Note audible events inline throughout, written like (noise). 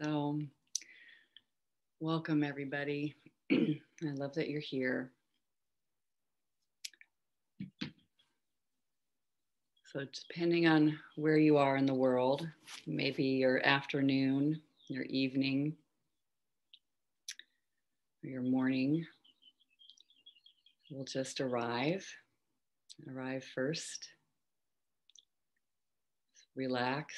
So, welcome everybody. (clears throat) I love that you're here. So, depending on where you are in the world, maybe your afternoon, your evening, or your morning, we'll just arrive. Arrive first. Relax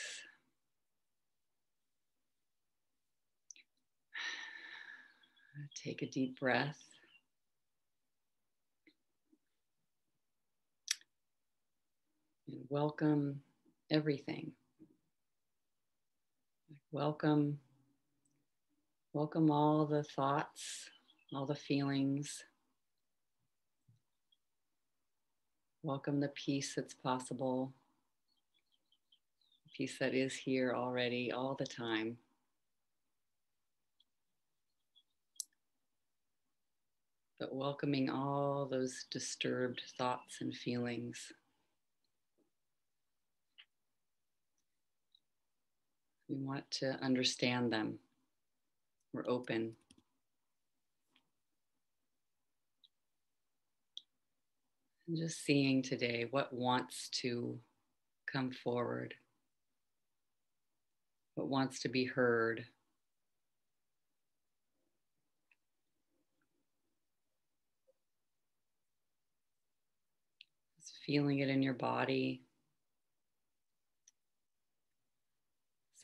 Take a deep breath. And welcome everything. Welcome, welcome all the thoughts, all the feelings. Welcome the peace that's possible, peace that is here already all the time. But welcoming all those disturbed thoughts and feelings. We want to understand them. We're open. And just seeing today what wants to come forward, what wants to be heard. Feeling it in your body.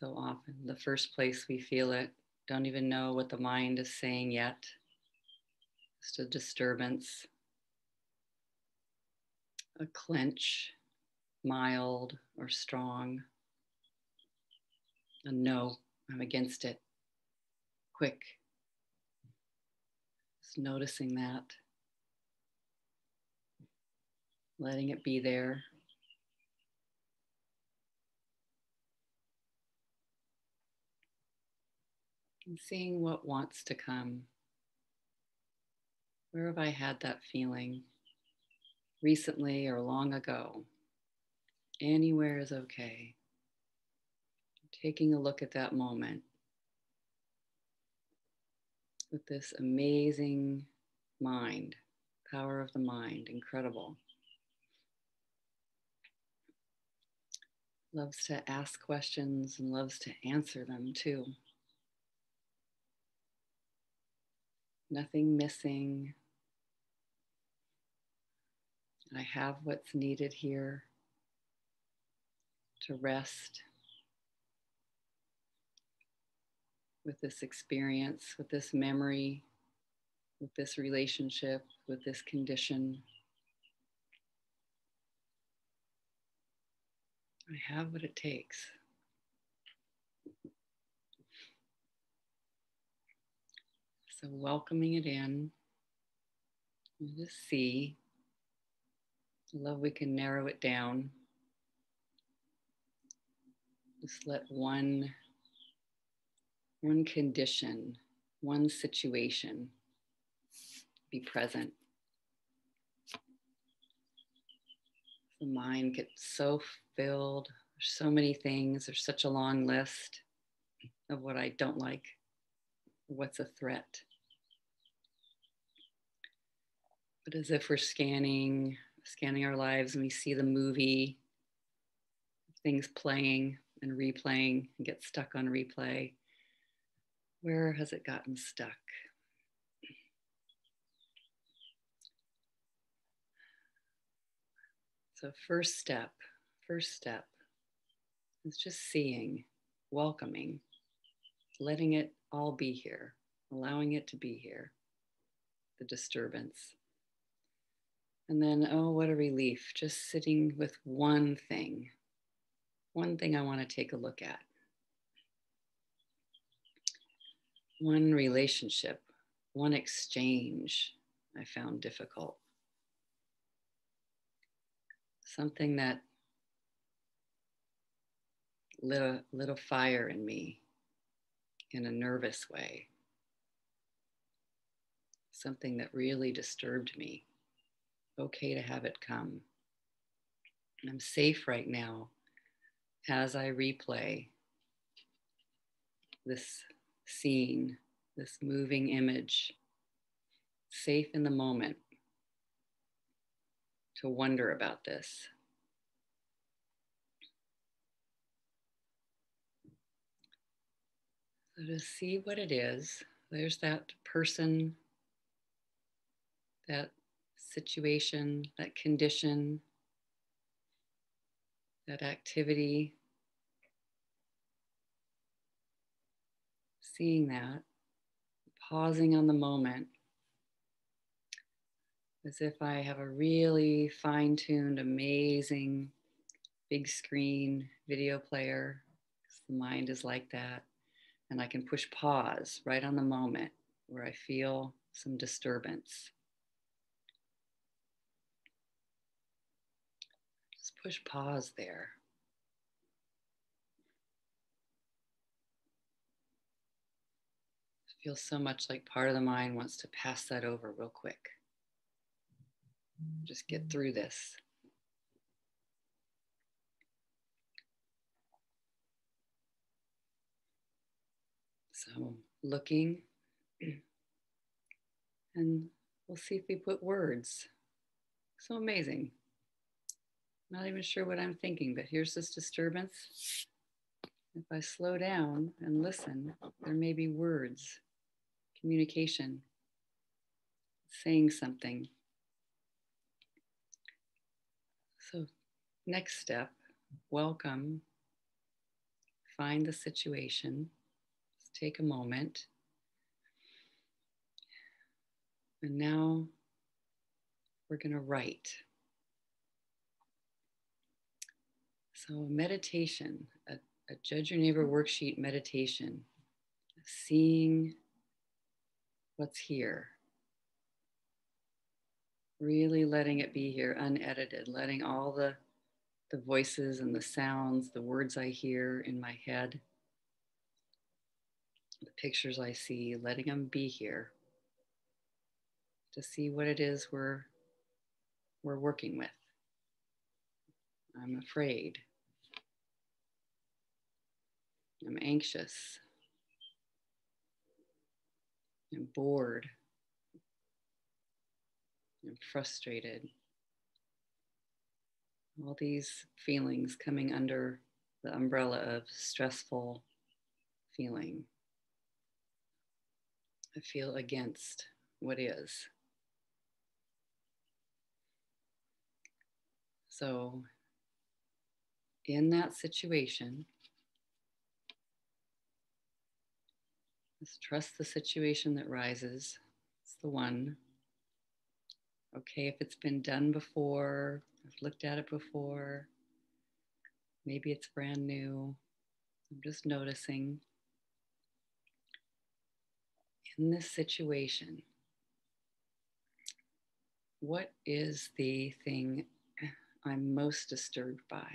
So often, the first place we feel it, don't even know what the mind is saying yet. Just a disturbance, a clench, mild or strong. A no, I'm against it. Quick. Just noticing that letting it be there. And seeing what wants to come. Where have I had that feeling recently or long ago? Anywhere is okay. Taking a look at that moment with this amazing mind, power of the mind, incredible. Loves to ask questions and loves to answer them too. Nothing missing. I have what's needed here to rest with this experience, with this memory, with this relationship, with this condition. I have what it takes. So, welcoming it in, you just see. I love we can narrow it down. Just let one, one condition, one situation be present. The mind gets so filled. There's so many things. There's such a long list of what I don't like, what's a threat. But as if we're scanning, scanning our lives and we see the movie, things playing and replaying and get stuck on replay. Where has it gotten stuck? So, first step first step is just seeing, welcoming, letting it all be here, allowing it to be here, the disturbance. And then, oh, what a relief, just sitting with one thing, one thing I want to take a look at. One relationship, one exchange I found difficult. Something that lit a, lit a fire in me in a nervous way. Something that really disturbed me. Okay to have it come. I'm safe right now as I replay this scene, this moving image, safe in the moment to wonder about this. To see what it is, there's that person, that situation, that condition, that activity. Seeing that, pausing on the moment, as if I have a really fine tuned, amazing big screen video player. The mind is like that and I can push pause right on the moment where I feel some disturbance. Just push pause there. Feels so much like part of the mind wants to pass that over real quick. Just get through this. So looking, and we'll see if we put words. So amazing. Not even sure what I'm thinking, but here's this disturbance. If I slow down and listen, there may be words, communication, saying something. So, next step welcome, find the situation take a moment. And now we're going to write. So, a meditation, a, a Judge Your Neighbor worksheet meditation, seeing what's here, really letting it be here unedited, letting all the, the voices and the sounds, the words I hear in my head the pictures I see, letting them be here to see what it is we're, we're working with. I'm afraid. I'm anxious. I'm bored. I'm frustrated. All these feelings coming under the umbrella of stressful feeling. I feel against what is. So, in that situation, just trust the situation that rises. It's the one. Okay, if it's been done before, I've looked at it before, maybe it's brand new. I'm just noticing in this situation, what is the thing I'm most disturbed by?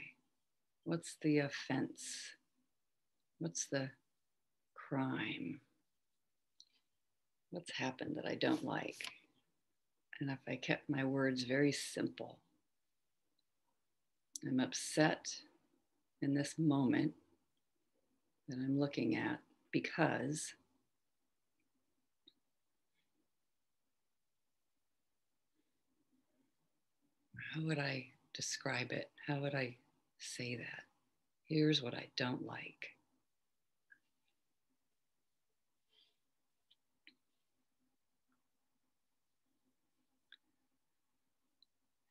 What's the offense? What's the crime? What's happened that I don't like? And if I kept my words very simple, I'm upset in this moment that I'm looking at because how would I describe it? How would I say that? Here's what I don't like.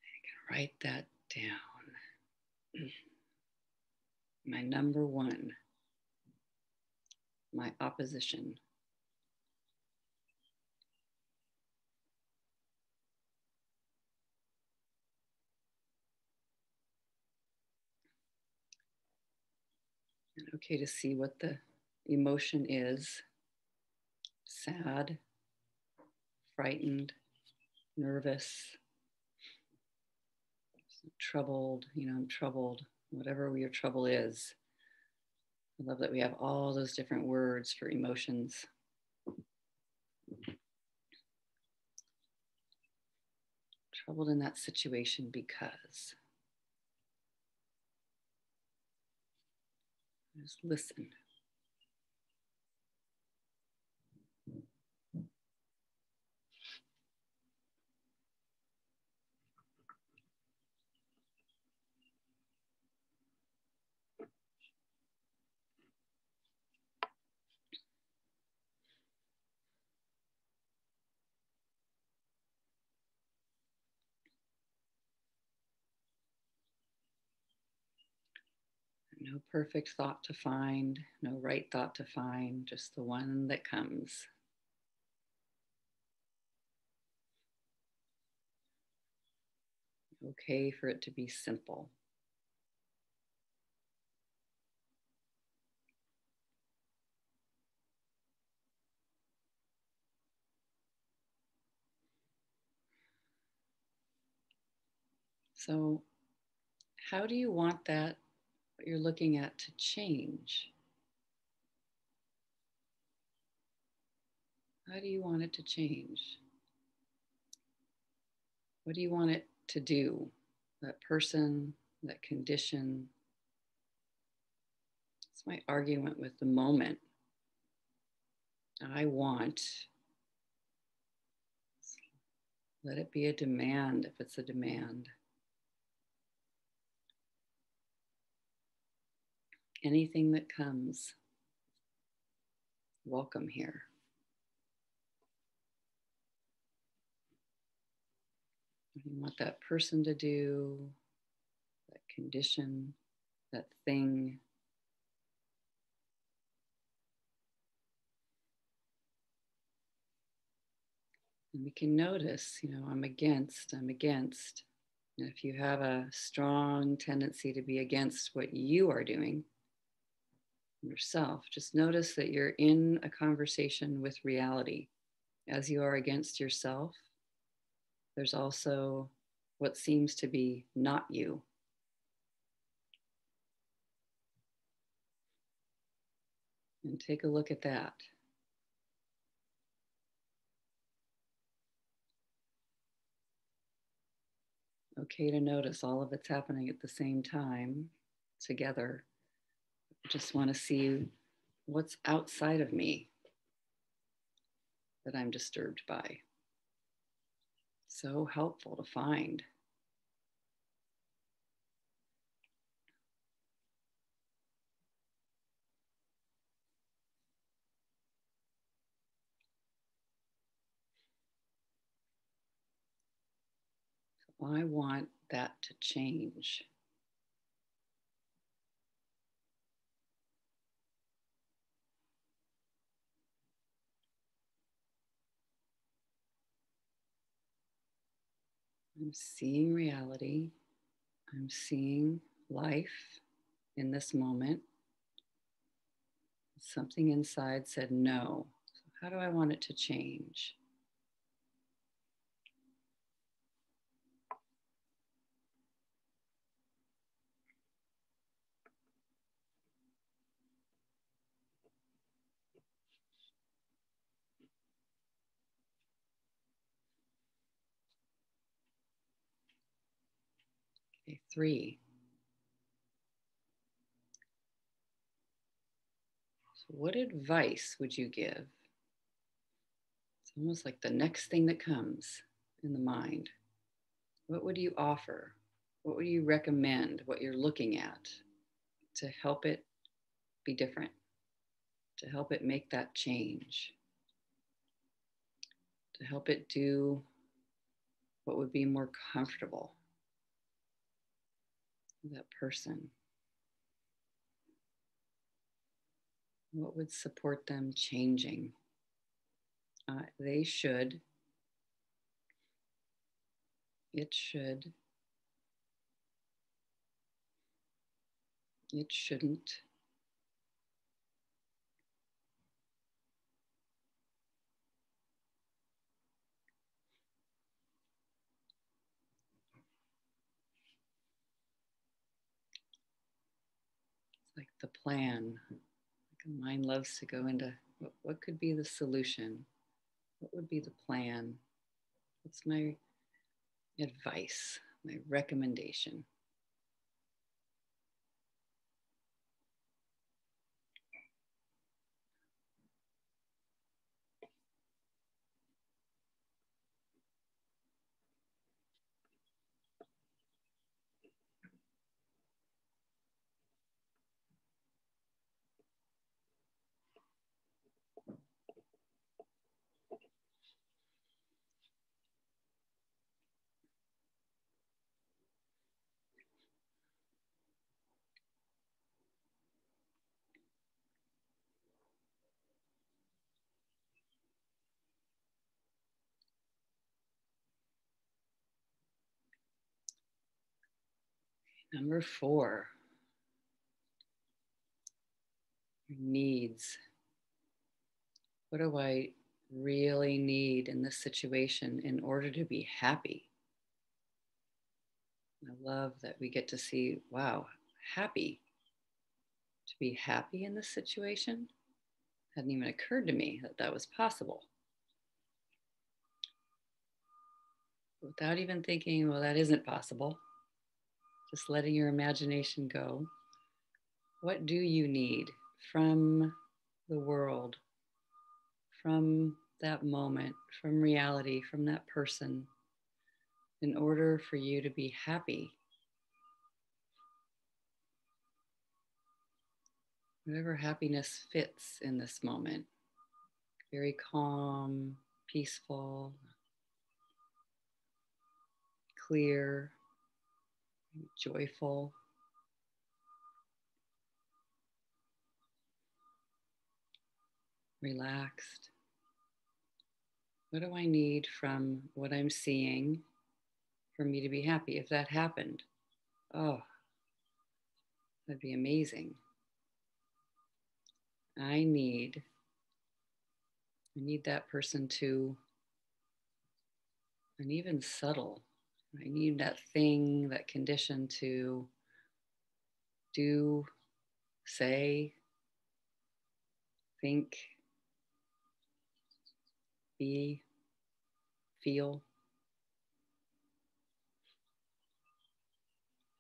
I can write that down. My number one, my opposition. Okay to see what the emotion is. Sad, frightened, nervous, troubled, you know, I'm troubled, whatever your trouble is. I love that we have all those different words for emotions. Troubled in that situation because. Just listen. No perfect thought to find, no right thought to find, just the one that comes. Okay for it to be simple. So, how do you want that, what you're looking at, to change? How do you want it to change? What do you want it to do? That person, that condition. It's my argument with the moment. I want let it be a demand if it's a demand. Anything that comes, welcome here. Do You want that person to do, that condition, that thing. And we can notice, you know, I'm against, I'm against. And if you have a strong tendency to be against what you are doing, yourself. Just notice that you're in a conversation with reality. As you are against yourself, there's also what seems to be not you. And take a look at that. Okay to notice all of it's happening at the same time together just want to see what's outside of me that I'm disturbed by. So helpful to find. I want that to change. I'm seeing reality. I'm seeing life in this moment. Something inside said no. So how do I want it to change? Three. So what advice would you give? It's almost like the next thing that comes in the mind. What would you offer? What would you recommend? What you're looking at to help it be different, to help it make that change, to help it do what would be more comfortable that person? What would support them changing? Uh, they should. It should. It shouldn't. like the plan. Like mind loves to go into what, what could be the solution? What would be the plan? What's my advice, my recommendation? Number four, needs. What do I really need in this situation in order to be happy? I love that we get to see, wow, happy. To be happy in this situation hadn't even occurred to me that that was possible. Without even thinking, well, that isn't possible, just letting your imagination go. What do you need from the world, from that moment, from reality, from that person, in order for you to be happy? Whatever happiness fits in this moment, very calm, peaceful, clear, joyful. Relaxed. What do I need from what I'm seeing for me to be happy? If that happened, oh, that'd be amazing. I need I need that person to and even subtle I need that thing, that condition to do, say, think, be, feel.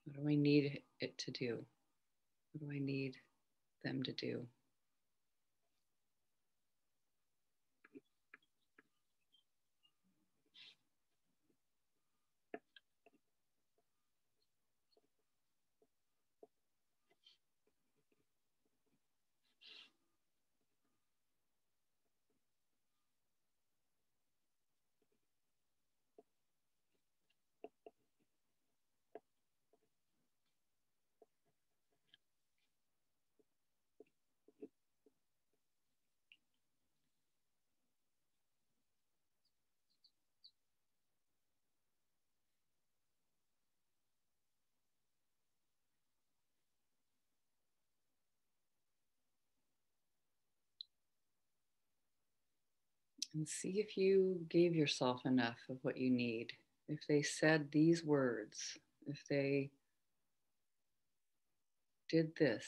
What do I need it to do? What do I need them to do? And see if you gave yourself enough of what you need. If they said these words, if they did this.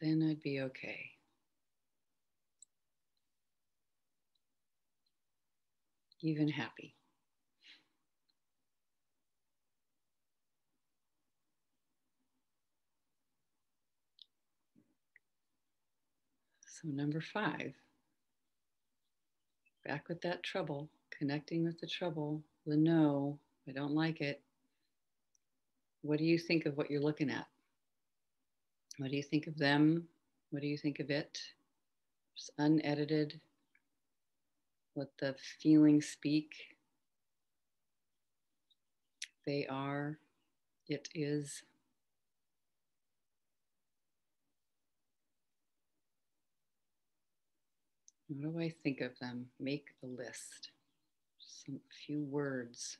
Then I'd be okay. Even happy. So, number five, back with that trouble, connecting with the trouble, the no, I don't like it. What do you think of what you're looking at? What do you think of them? What do you think of it? Just unedited. Let the feelings speak. They are, it is. What do I think of them? Make a list. Some few words.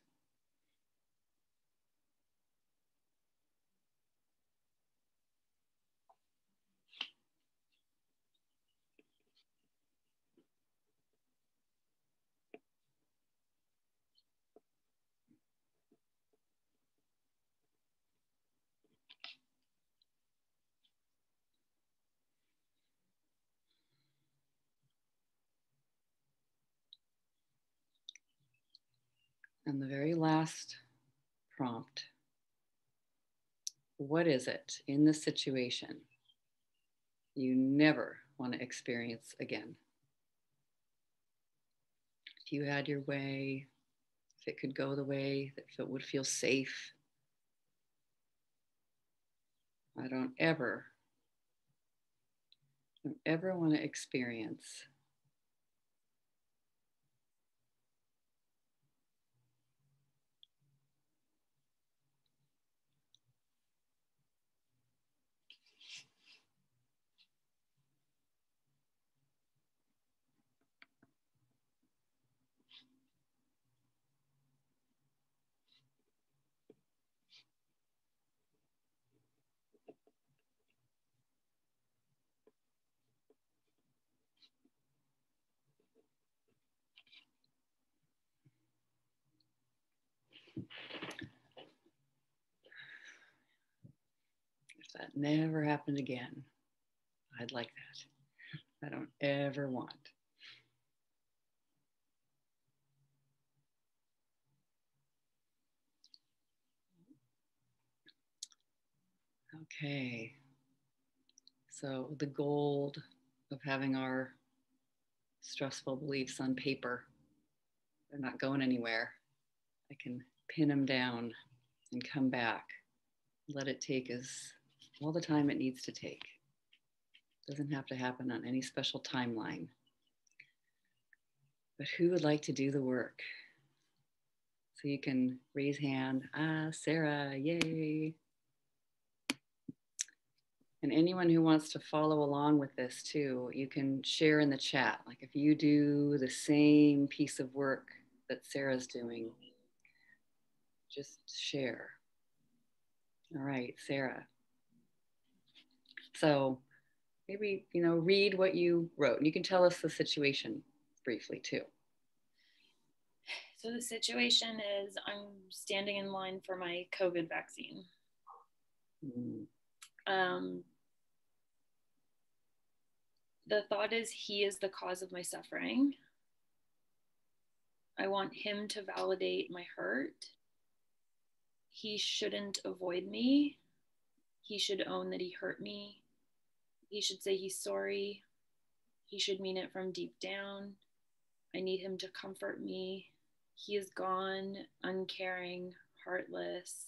And the very last prompt What is it in this situation you never want to experience again? If you had your way, if it could go the way, if it would feel safe, I don't ever, don't ever want to experience that never happened again, I'd like that. I don't ever want. Okay. So the gold of having our stressful beliefs on paper, they're not going anywhere. I can pin them down and come back. Let it take as all the time it needs to take. Doesn't have to happen on any special timeline. But who would like to do the work? So you can raise hand. Ah, Sarah, yay. And anyone who wants to follow along with this too, you can share in the chat. Like if you do the same piece of work that Sarah's doing, just share. All right, Sarah. So maybe, you know, read what you wrote. And you can tell us the situation briefly too. So the situation is I'm standing in line for my COVID vaccine. Mm. Um, the thought is he is the cause of my suffering. I want him to validate my hurt. He shouldn't avoid me. He should own that he hurt me. He should say he's sorry. He should mean it from deep down. I need him to comfort me. He is gone, uncaring, heartless,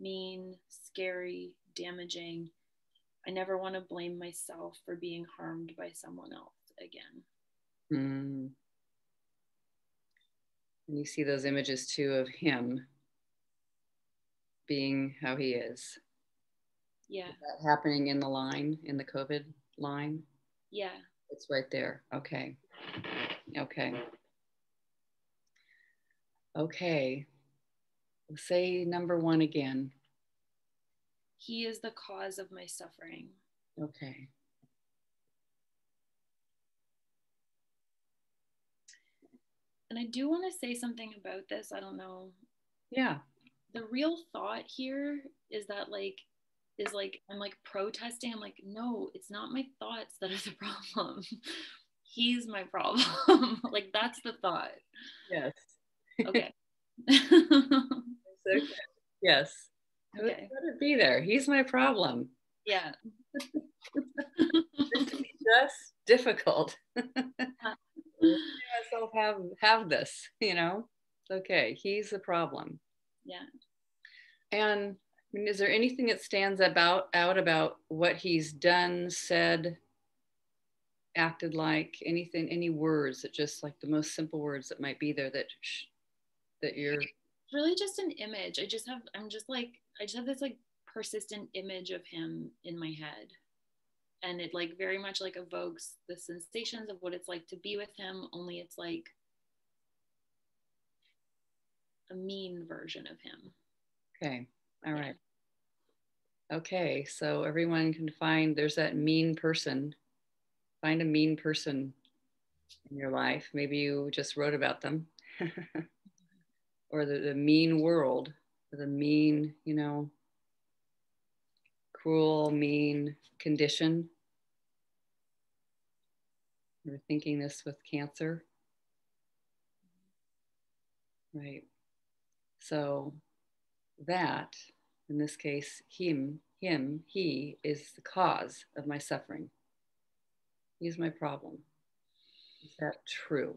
mean, scary, damaging. I never want to blame myself for being harmed by someone else again. Mm. And you see those images too of him being how he is. Yeah. Is that happening in the line, in the COVID line? Yeah. It's right there. Okay. Okay. Okay. Say number one again. He is the cause of my suffering. Okay. And I do want to say something about this. I don't know. Yeah. The real thought here is that, like, is like, I'm like protesting. I'm like, no, it's not my thoughts that are the problem. (laughs) He's my problem. (laughs) like, that's the thought. Yes. Okay. (laughs) okay. Yes. Okay. Let it be there. He's my problem. Yeah. just difficult. myself have have this, you know. Okay, he's the problem. Yeah. And I mean, is there anything that stands about out about what he's done, said, acted like? Anything? Any words that just like the most simple words that might be there that that you're really just an image. I just have. I'm just like I just have this like persistent image of him in my head. And it like very much like evokes the sensations of what it's like to be with him, only it's like a mean version of him. Okay. All right. Okay. So everyone can find there's that mean person. Find a mean person in your life. Maybe you just wrote about them. (laughs) or the, the mean world the mean, you know, cruel, mean condition. We're thinking this with cancer. Right. So that, in this case, him, him, he is the cause of my suffering. He's my problem. Is that true?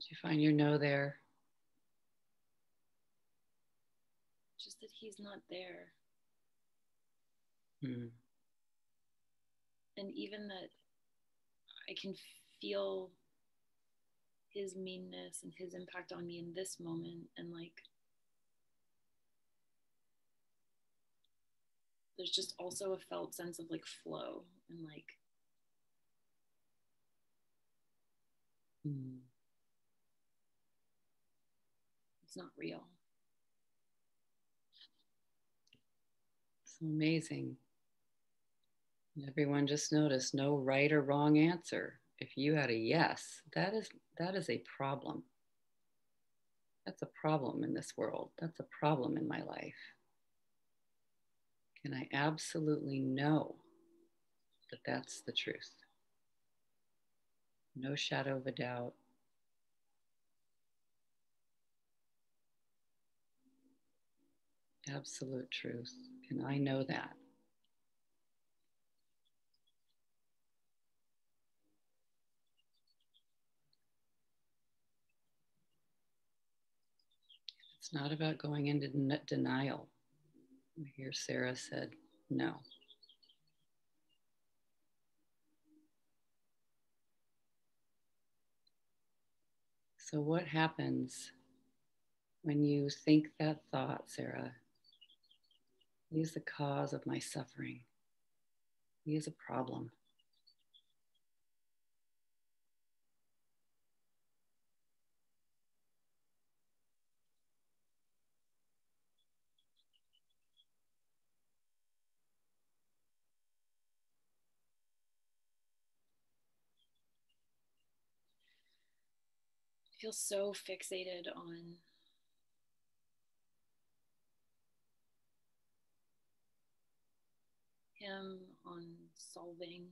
Did you find your no there? Just that he's not there. Hmm. And even that I can feel his meanness and his impact on me in this moment and like there's just also a felt sense of like flow and like Hmm. It's not real So amazing. Everyone just noticed no right or wrong answer. If you had a yes, that is that is a problem. That's a problem in this world. That's a problem in my life. Can I absolutely know that that's the truth? No shadow of a doubt. Absolute truth. And I know that? It's not about going into den- denial. Here, Sarah said no. So, what happens when you think that thought, Sarah? He is the cause of my suffering. He is a problem. Feel so fixated on him on solving.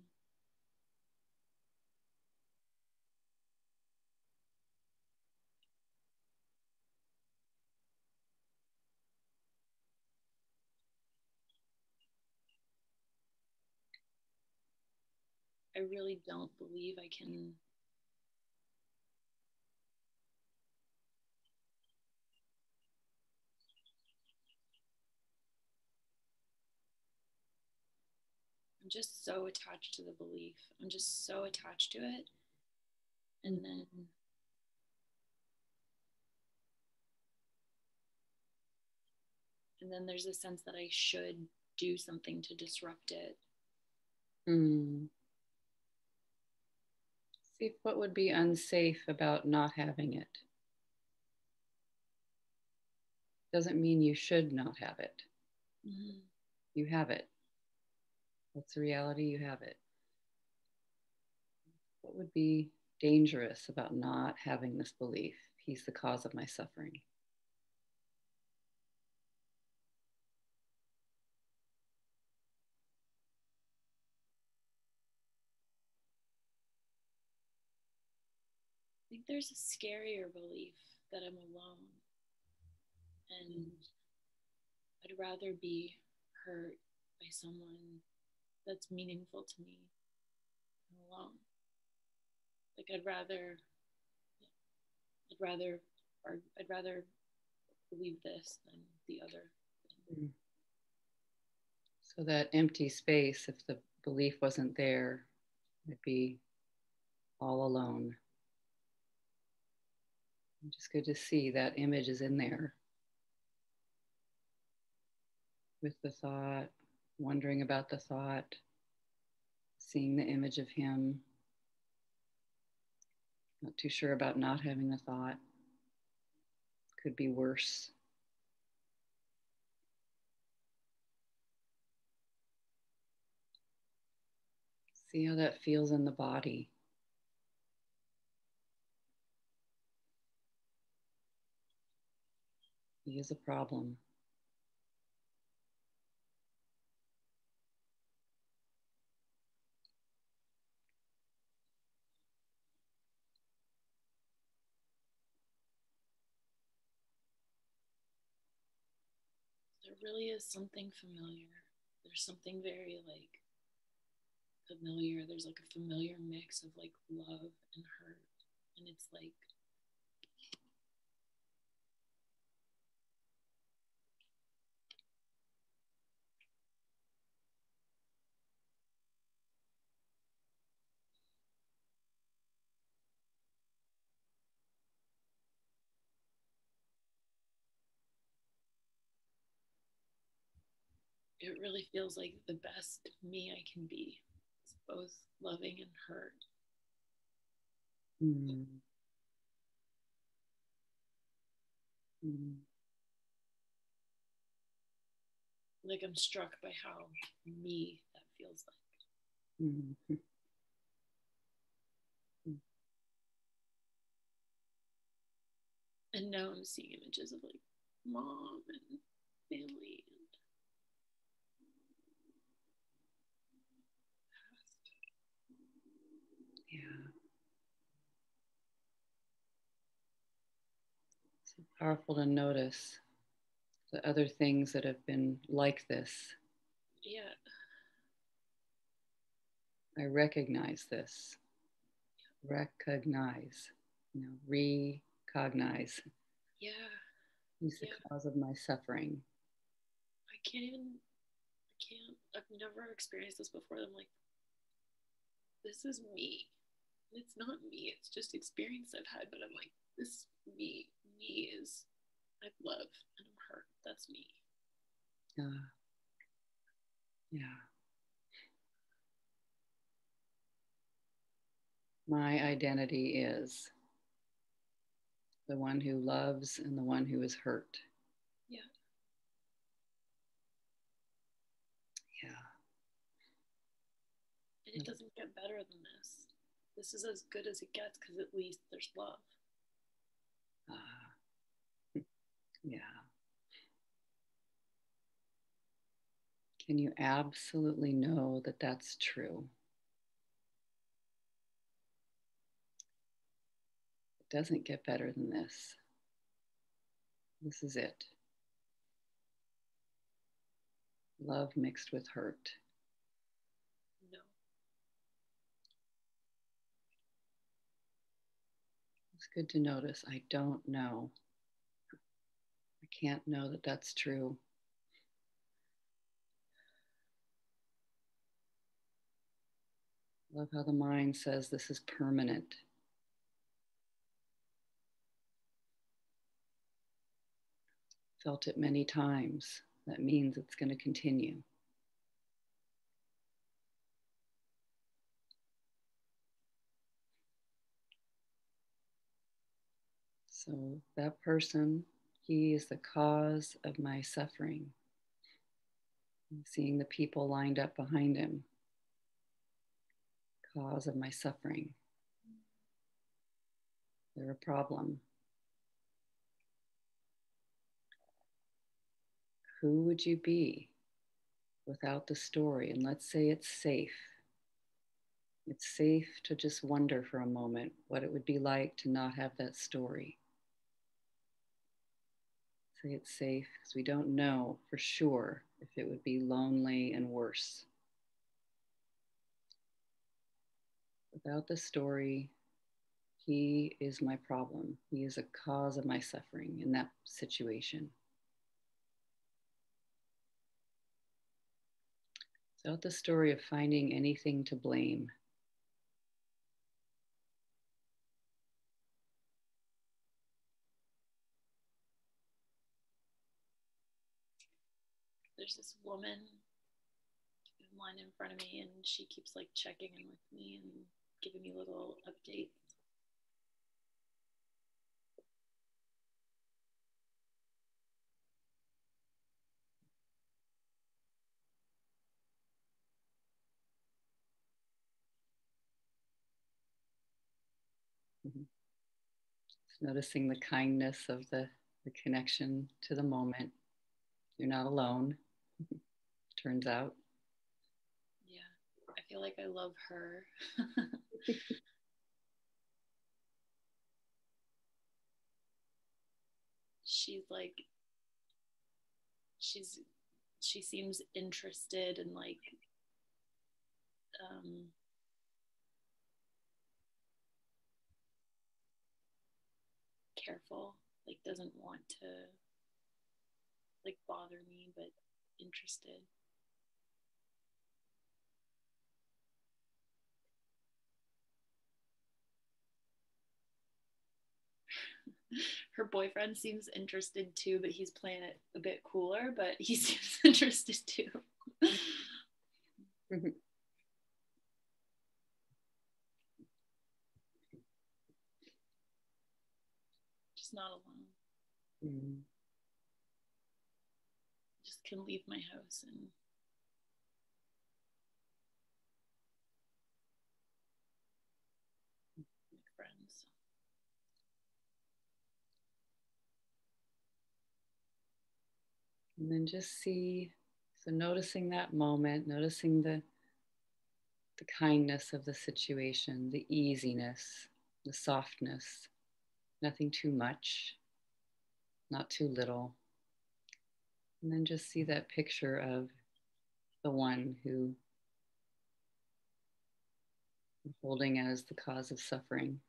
I really don't believe I can I'm just so attached to the belief. I'm just so attached to it. And then and then there's a sense that I should do something to disrupt it. Hmm. See what would be unsafe about not having it. Doesn't mean you should not have it. Mm-hmm. You have it. That's the reality, you have it. What would be dangerous about not having this belief? He's the cause of my suffering. I think there's a scarier belief that I'm alone. And I'd rather be hurt by someone that's meaningful to me alone. Like I'd rather I'd rather or I'd rather believe this than the other. Mm-hmm. So that empty space, if the belief wasn't there, would be all alone. Just good to see that image is in there with the thought, wondering about the thought, seeing the image of him. Not too sure about not having the thought. Could be worse. See how that feels in the body. He is a problem. Really is something familiar. There's something very like familiar. There's like a familiar mix of like love and hurt. And it's like it really feels like the best me I can be. It's both loving and hurt. Mm. Mm. Like I'm struck by how me that feels like. Mm-hmm. (laughs) And now I'm seeing images of like mom and family and past. Yeah. So powerful to notice the other things that have been like this. Yeah. I recognize this. Recognize, you know, recognize. Yeah. He's the Yeah. cause of my suffering. I can't even I can't I've never experienced this before. I'm like, this is me. It's not me, it's just experience I've had, but I'm like, this me. Me is I love and I'm hurt. That's me. Uh, yeah. My identity is the one who loves and the one who is hurt. Yeah. Yeah. And it doesn't get better than this. This is as good as it gets because at least there's love. Uh, yeah. Can you absolutely know that that's true? It doesn't get better than this. This is it. Love mixed with hurt. No. It's good to notice I don't know. Can't know that that's true. Love how the mind says this is permanent. Felt it many times. That means it's going to continue. So that person, he is the cause of my suffering. Seeing the people lined up behind him, cause of my suffering. They're a problem. Who would you be without the story? And let's say it's safe. It's safe to just wonder for a moment what it would be like to not have that story. Say it's safe because we don't know for sure if it would be lonely and worse. Without the story, he is my problem. He is a cause of my suffering in that situation. Without the story of finding anything to blame. There's this woman in line in front of me, and she keeps like checking in with me and giving me little updates. Mm-hmm. Noticing the kindness of the, the connection to the moment. You're not alone, turns out. Yeah, I feel like I love her. (laughs) she's like, she's, she seems interested and like, um, careful, like doesn't want to like bother me, but interested. (laughs) her boyfriend seems interested too, but he's playing it a bit cooler, but he (laughs) seems interested too. mm-hmm. Just not alone. Mm-hmm. Can leave my house and friends. And then just see, so noticing that moment, noticing the, the kindness of the situation, the easiness, the softness, nothing too much, not too little. And then just see that picture of the one who holding as the cause of suffering.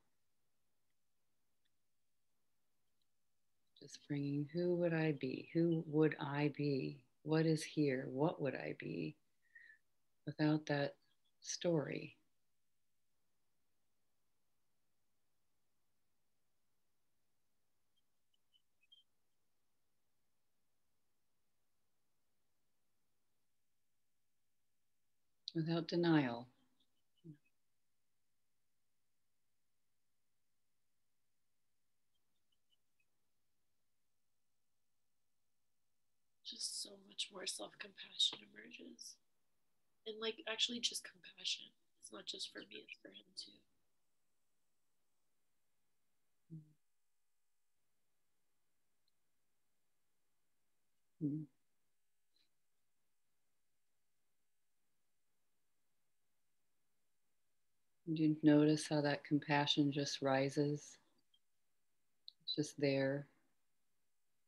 Just bringing who would I be? Who would I be? What is here? What would I be without that story? Without denial. just so much more self compassion emerges. And like actually just compassion. It's not just for me, it's for him too. Mm-hmm. You notice how that compassion just rises. It's just there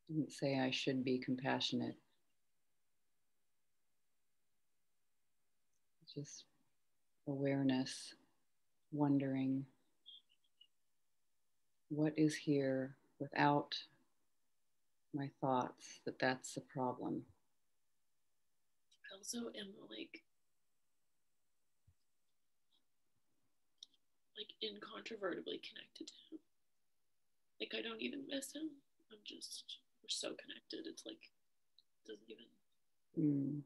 didn't say I should be compassionate. Just awareness, wondering what is here without my thoughts that that's the problem. I also am like like incontrovertibly connected to him. Like I don't even miss him. I'm just we're so connected. It's like it doesn't even. Mm.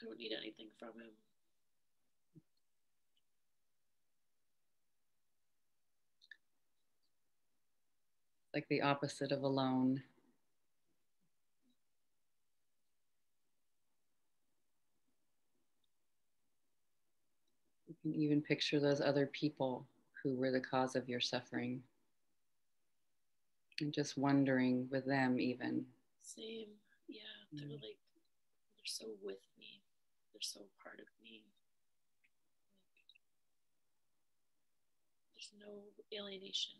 I don't need anything from him. Like the opposite of alone. Can even picture those other people who were the cause of your suffering. And just wondering with them, even. Same. Yeah. They're mm. like, they're so with me, they're so part of me. there's no alienation.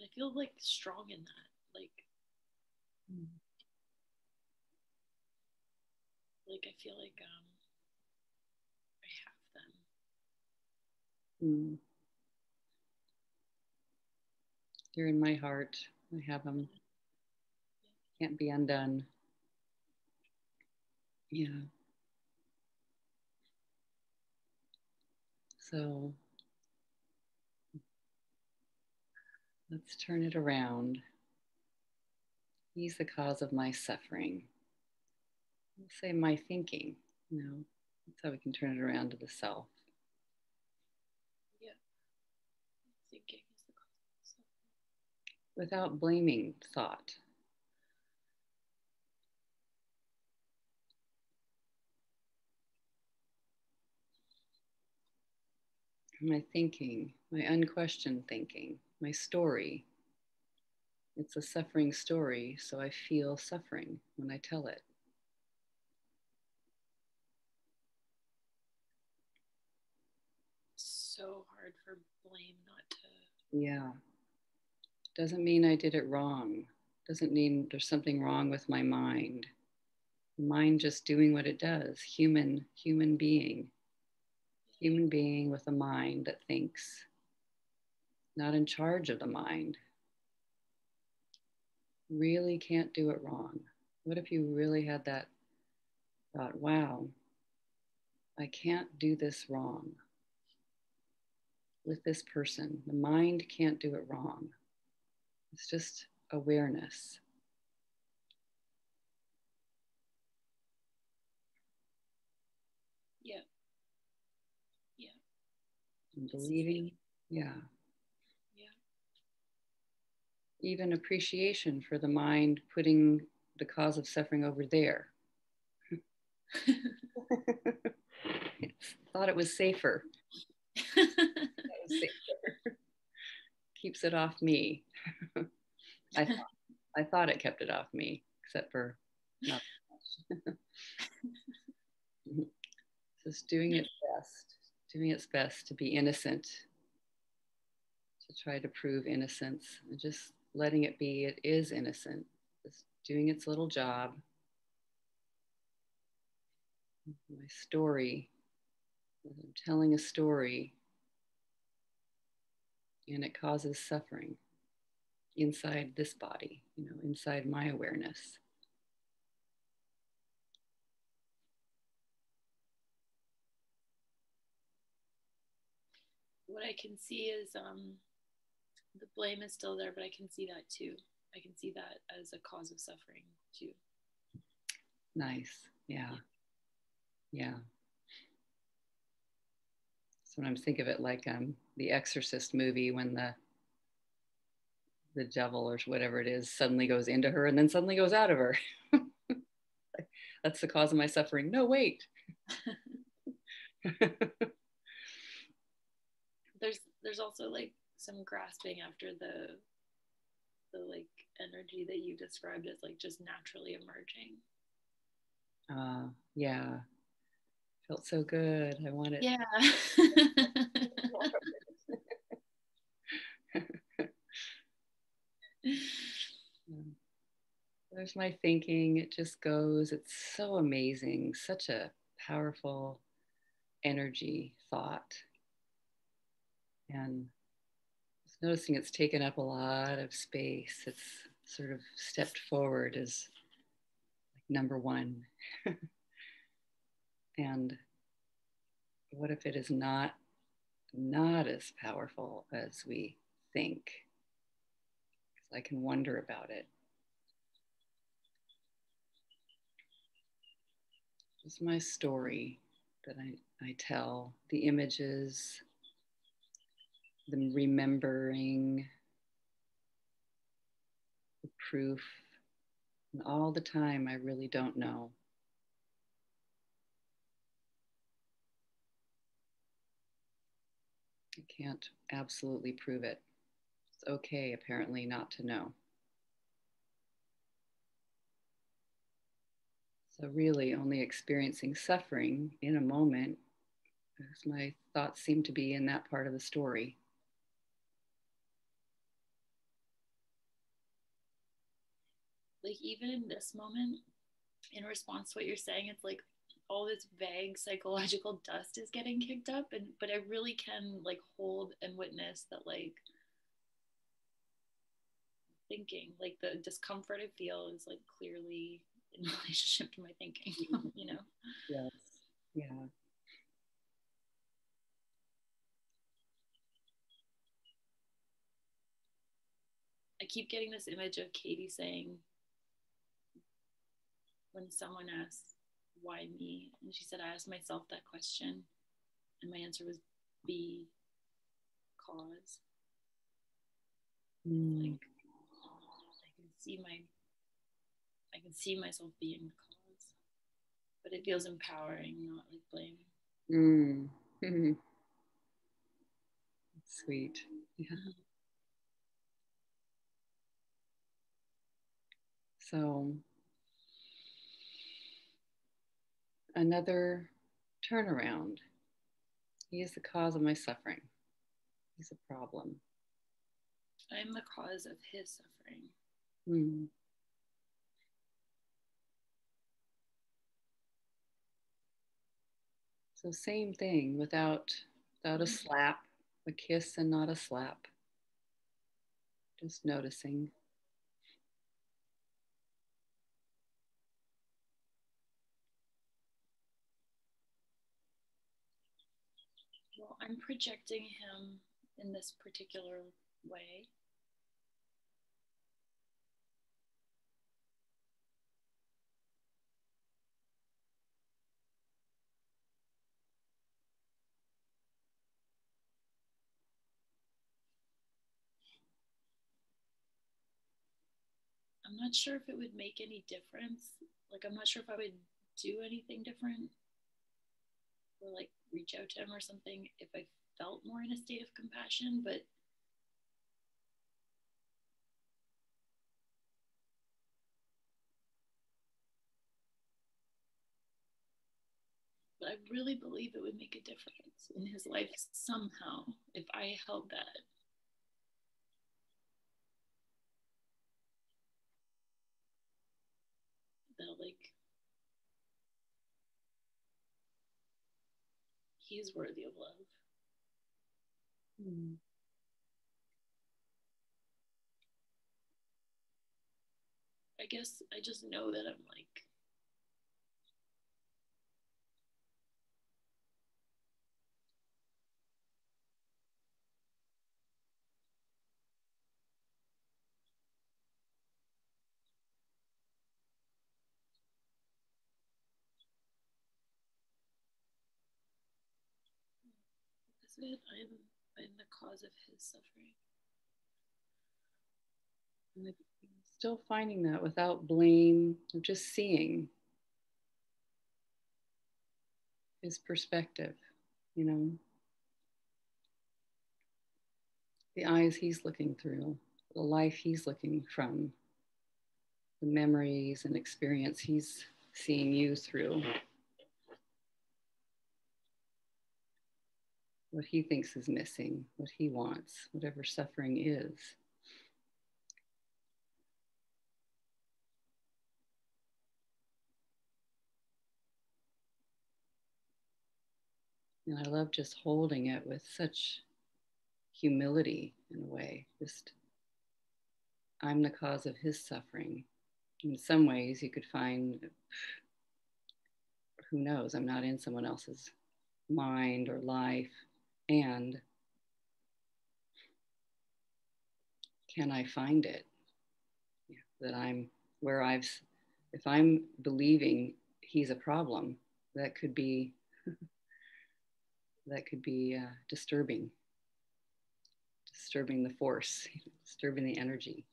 I feel like strong in that. Like, mm. Like I feel like um, Mm. You're in my heart. I have them. Can't be undone. Yeah. So let's turn it around. He's the cause of my suffering. Say my thinking. You know, that's how we can turn it around to the self. Yeah. Thinking. Without blaming thought. My thinking, my unquestioned thinking, my story. It's a suffering story, so I feel suffering when I tell it. So hard for blame not to. Yeah doesn't mean I did it wrong. Doesn't mean there's something wrong with my mind. Mind just doing what it does. Human, human being. Human being with a mind that thinks. Not in charge of the mind. Really can't do it wrong. What if you really had that thought, wow, I can't do this wrong with this person. The mind can't do it wrong. It's just awareness. Yeah. Yeah. And believing, yeah. Yeah. Even appreciation for the mind putting the cause of suffering over there. (laughs) (laughs) Thought it was safer. (laughs) Keeps it off me. (laughs) I, thought, I thought it kept it off me, except for not much. (laughs) Just doing its best, doing its best to be innocent, to try to prove innocence, and just letting it be, it is innocent, just doing its little job. My story, I'm telling a story and it causes suffering inside this body, you know, inside my awareness. What I can see is um, the blame is still there, but I can see that too. I can see that as a cause of suffering too. Nice. Yeah. Yeah. Sometimes think of it like um, the Exorcist movie when the the devil or whatever it is suddenly goes into her and then suddenly goes out of her. (laughs) That's the cause of my suffering. No, wait. (laughs) there's there's also like some grasping after the the like energy that you described as like just naturally emerging. Uh yeah. Felt so good. I want it. Yeah. (laughs) There's my thinking. It just goes. It's so amazing. Such a powerful energy thought. And just noticing it's taken up a lot of space. It's sort of stepped forward as like number one. (laughs) and what if it is not not as powerful as we think? I can wonder about it. It's my story that I, I tell, the images, the remembering, the proof, and all the time I really don't know. I can't absolutely prove it It's okay, apparently, not to know. So, really, only experiencing suffering in a moment, as my thoughts seem to be in that part of the story. Like, even in this moment, in response to what you're saying, it's like all this vague psychological dust is getting kicked up and but i really can like hold and witness that like thinking. Like the discomfort I feel is like clearly in (laughs) relationship to my thinking, (laughs) you know? Yes. Yeah. I keep getting this image of Katie saying, when someone asks, why me? And she said, I asked myself that question. And my answer was be cause. Mm. Like I can see my I can see myself being the cause. But it feels empowering, not like blaming. Mm. (laughs) Sweet. Yeah. So another turnaround. He is the cause of my suffering. He's a problem. I'm the cause of his suffering. Mm. So same thing without without a slap, a kiss and not a slap. Just noticing. well, I'm projecting him in this particular way. I'm not sure if it would make any difference. Like, I'm not sure if I would do anything different like reach out to him or something if I felt more in a state of compassion, but but I really believe it would make a difference in his life somehow if I held that. That like he's worthy of love. Mm. I guess I just know that I'm like it. I'm, I'm the cause of his suffering. And still finding that without blame, just seeing his perspective, you know, the eyes he's looking through, the life he's looking from, the memories and experience he's seeing you through. What he thinks is missing, what he wants, whatever suffering is. And I love just holding it with such humility in a way. Just, I'm the cause of his suffering. In some ways, you could find, who knows, I'm not in someone else's mind or life and can I find it? That I'm where I've, if I'm believing he's a problem, that could be, (laughs) that could be uh, disturbing, disturbing the force, (laughs) disturbing the energy.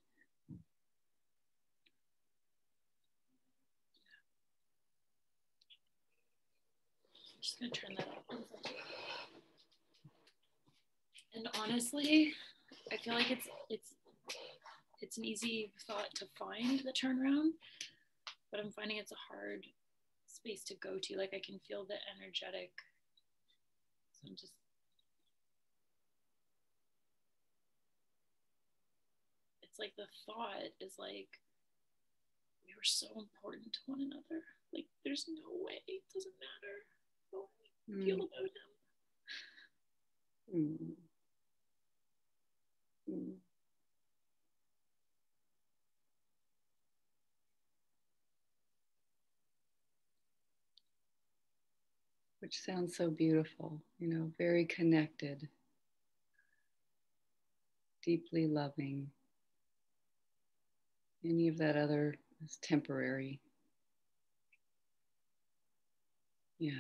I'm just gonna turn that off. And honestly, I feel like it's it's it's an easy thought to find the turnaround, but I'm finding it's a hard space to go to. Like I can feel the energetic. So I'm just it's like the thought is like we were so important to one another. Like there's no way it doesn't matter how mm. feel about him. Mm. Which sounds so beautiful, you know, very connected, deeply loving. Any of that other is temporary. Yeah.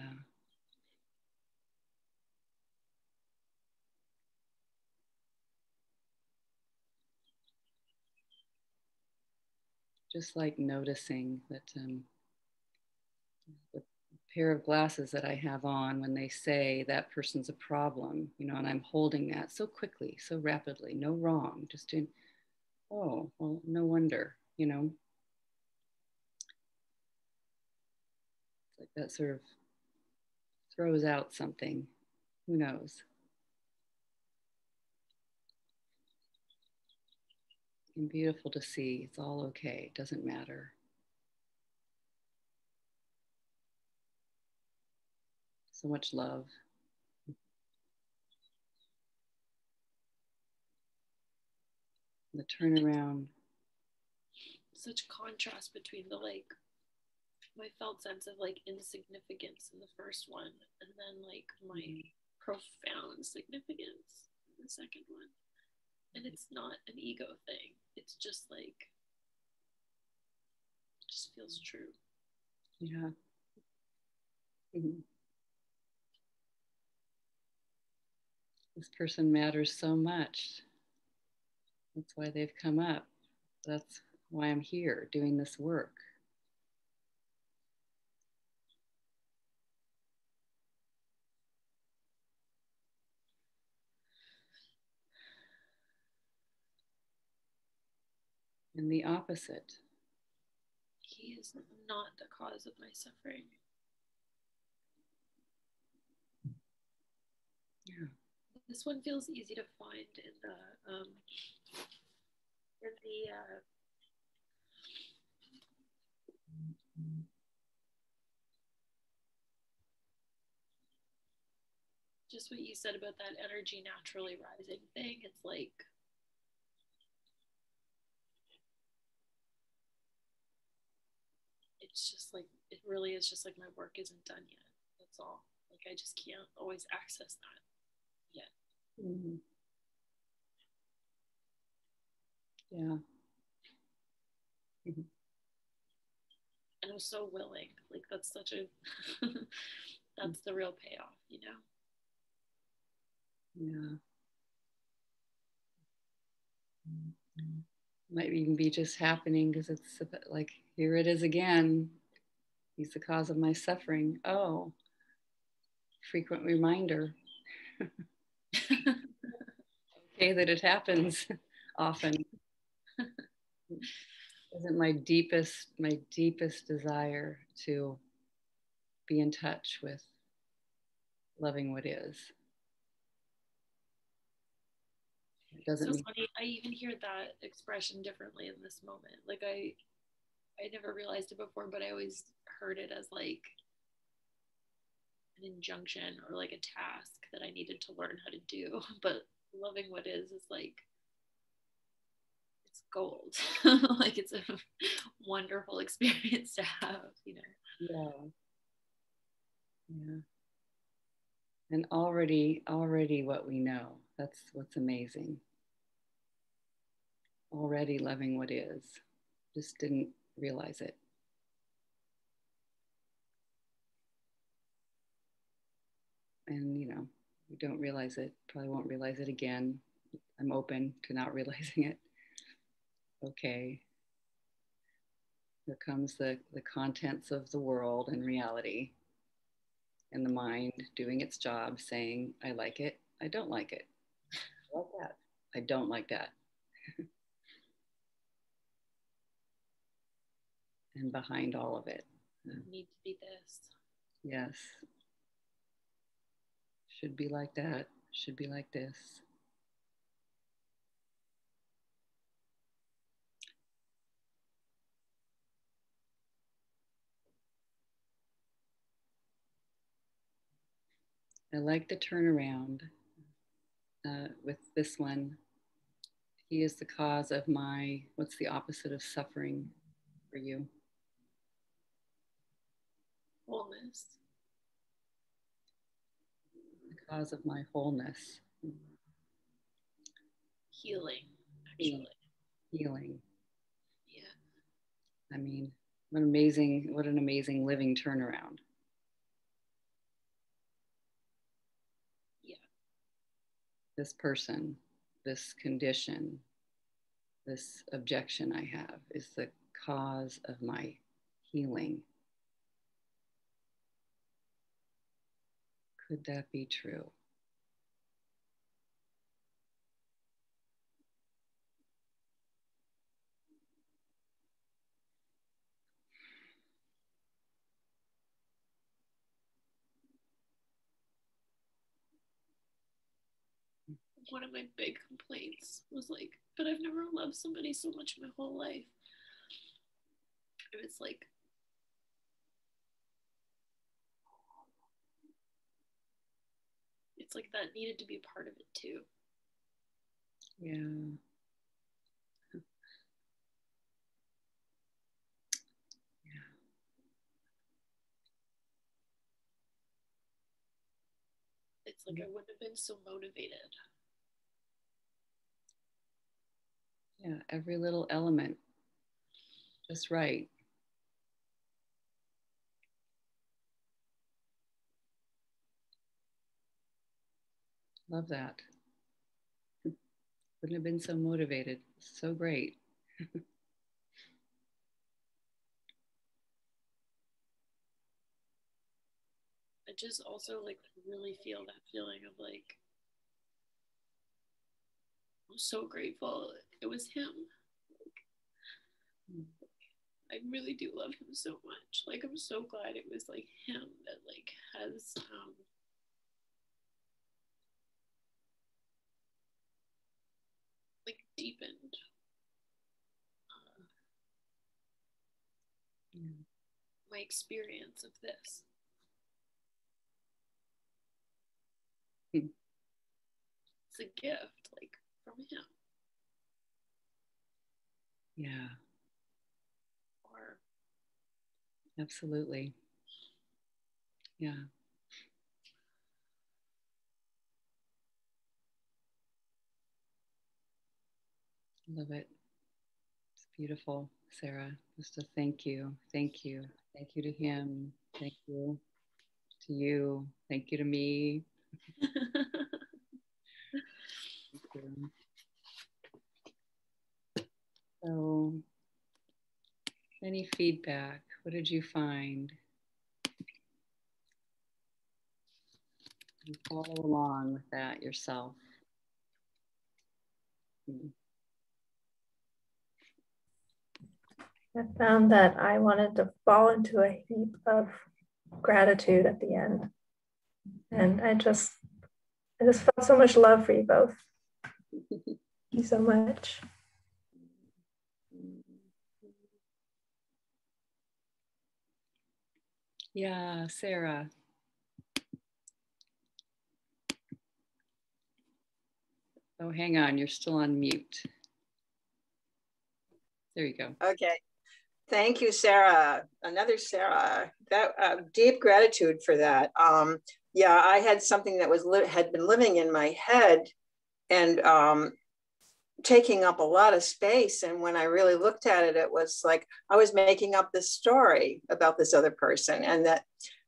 just like noticing that um, the pair of glasses that I have on when they say that person's a problem, you know, and I'm holding that so quickly, so rapidly, no wrong, just doing, oh, well, no wonder, you know. Like that sort of throws out something, who knows. and beautiful to see. It's all okay, it doesn't matter. So much love. The turnaround. Such contrast between the like my felt sense of like insignificance in the first one and then like my profound significance in the second one. And it's not an ego thing. It's just like it just feels true. Yeah. Mm-hmm. This person matters so much. That's why they've come up. That's why I'm here doing this work. And the opposite. He is not the cause of my suffering. Yeah. This one feels easy to find in the um, in the uh, just what you said about that energy naturally rising thing. It's like it's just like it really is just like my work isn't done yet. That's all. Like I just can't always access that. Mm-hmm. Yeah. Mm-hmm. And I'm so willing. Like that's such a (laughs) that's the real payoff, you know. Yeah. Mm-hmm. Might even be just happening because it's like here it is again. He's the cause of my suffering. Oh, frequent reminder. (laughs) okay, that it happens often. Isn't my deepest, my deepest desire to be in touch with loving what is. It doesn't so mean- funny. I even hear that expression differently in this moment. Like I I never realized it before, but I always heard it as like an injunction or like a task that I needed to learn how to do. (laughs) But loving what is is like it's gold. (laughs) like it's a (laughs) wonderful experience to have, you know. Yeah. Yeah. And already, already what we know. That's what's amazing. Already loving what is. Just didn't realize it. And, you know, we don't realize it, probably won't realize it again. I'm open to not (laughs) realizing it. Okay. Here comes the, the contents of the world and reality and the mind doing its job saying, I like it, I don't like it. I like that. I don't like that. (laughs) and behind all of it. Need to be this. Yes. Should be like that. Should be like this. I like the turnaround uh, with this one. He is the cause of my, what's the opposite of suffering for you? wholeness. The cause of my wholeness. Healing, actually. Healing. Yeah. I mean, what amazing, what an amazing living turnaround. Yeah. This person, this condition, this objection I have is the cause of my healing Could that be true? One of my big complaints was like, but I've never loved somebody so much my whole life. It was like, it's like that needed to be part of it too. Yeah. It's it's like I wouldn't have been so motivated. Yeah, every little element just right. Love that. Wouldn't have been so motivated. So great. (laughs) I just also like really feel that feeling of like I'm so grateful it was him. Like, I really do love him so much. Like I'm so glad it was like him that like has um like deepened uh, yeah. my experience of this. Hmm. It's a gift, like from him. Yeah. Or absolutely. Yeah. Love it. It's beautiful, Sarah. Just a thank you. Thank you. Thank you to him. Thank you to you. Thank you to me. (laughs) so, any feedback? What did you find? You follow along with that yourself. Hmm. I found that I wanted to fall into a heap of gratitude at the end. And I just I just felt so much love for you both. Thank you so much. Yeah, Sarah. Oh, hang on, you're still on mute. There you go. Okay. Thank you, Sarah. Another Sarah. That uh, deep gratitude for that. Um, yeah, I had something that was had been living in my head, and um, taking up a lot of space. And when I really looked at it, it was like I was making up this story about this other person, and that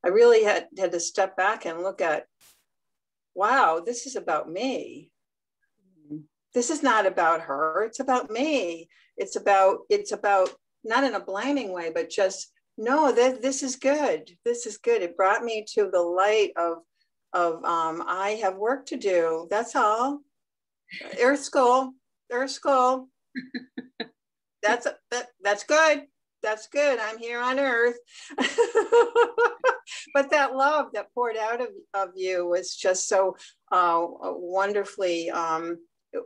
I really had had to step back and look at, wow, this is about me. This is not about her. It's about me. It's about it's about not in a blaming way, but just no, that this is good. This is good. It brought me to the light of of um, I have work to do. That's all. Earth school, Earth school. (laughs) that's that, that's good. That's good. I'm here on Earth. (laughs) but that love that poured out of, of you was just so uh, wonderfully. Um,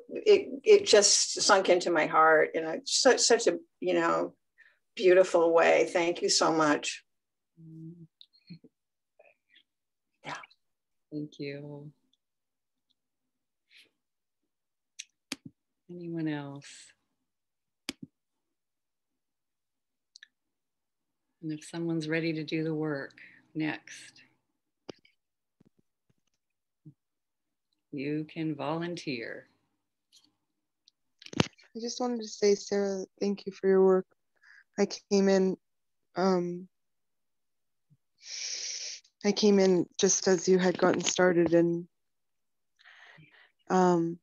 it it just sunk into my heart and a such such a you know beautiful way. Thank you so much. Yeah. Thank you. Anyone else? And if someone's ready to do the work next, you can volunteer. I just wanted to say, Sarah, thank you for your work. I came in, um, I came in just as you had gotten started, and um,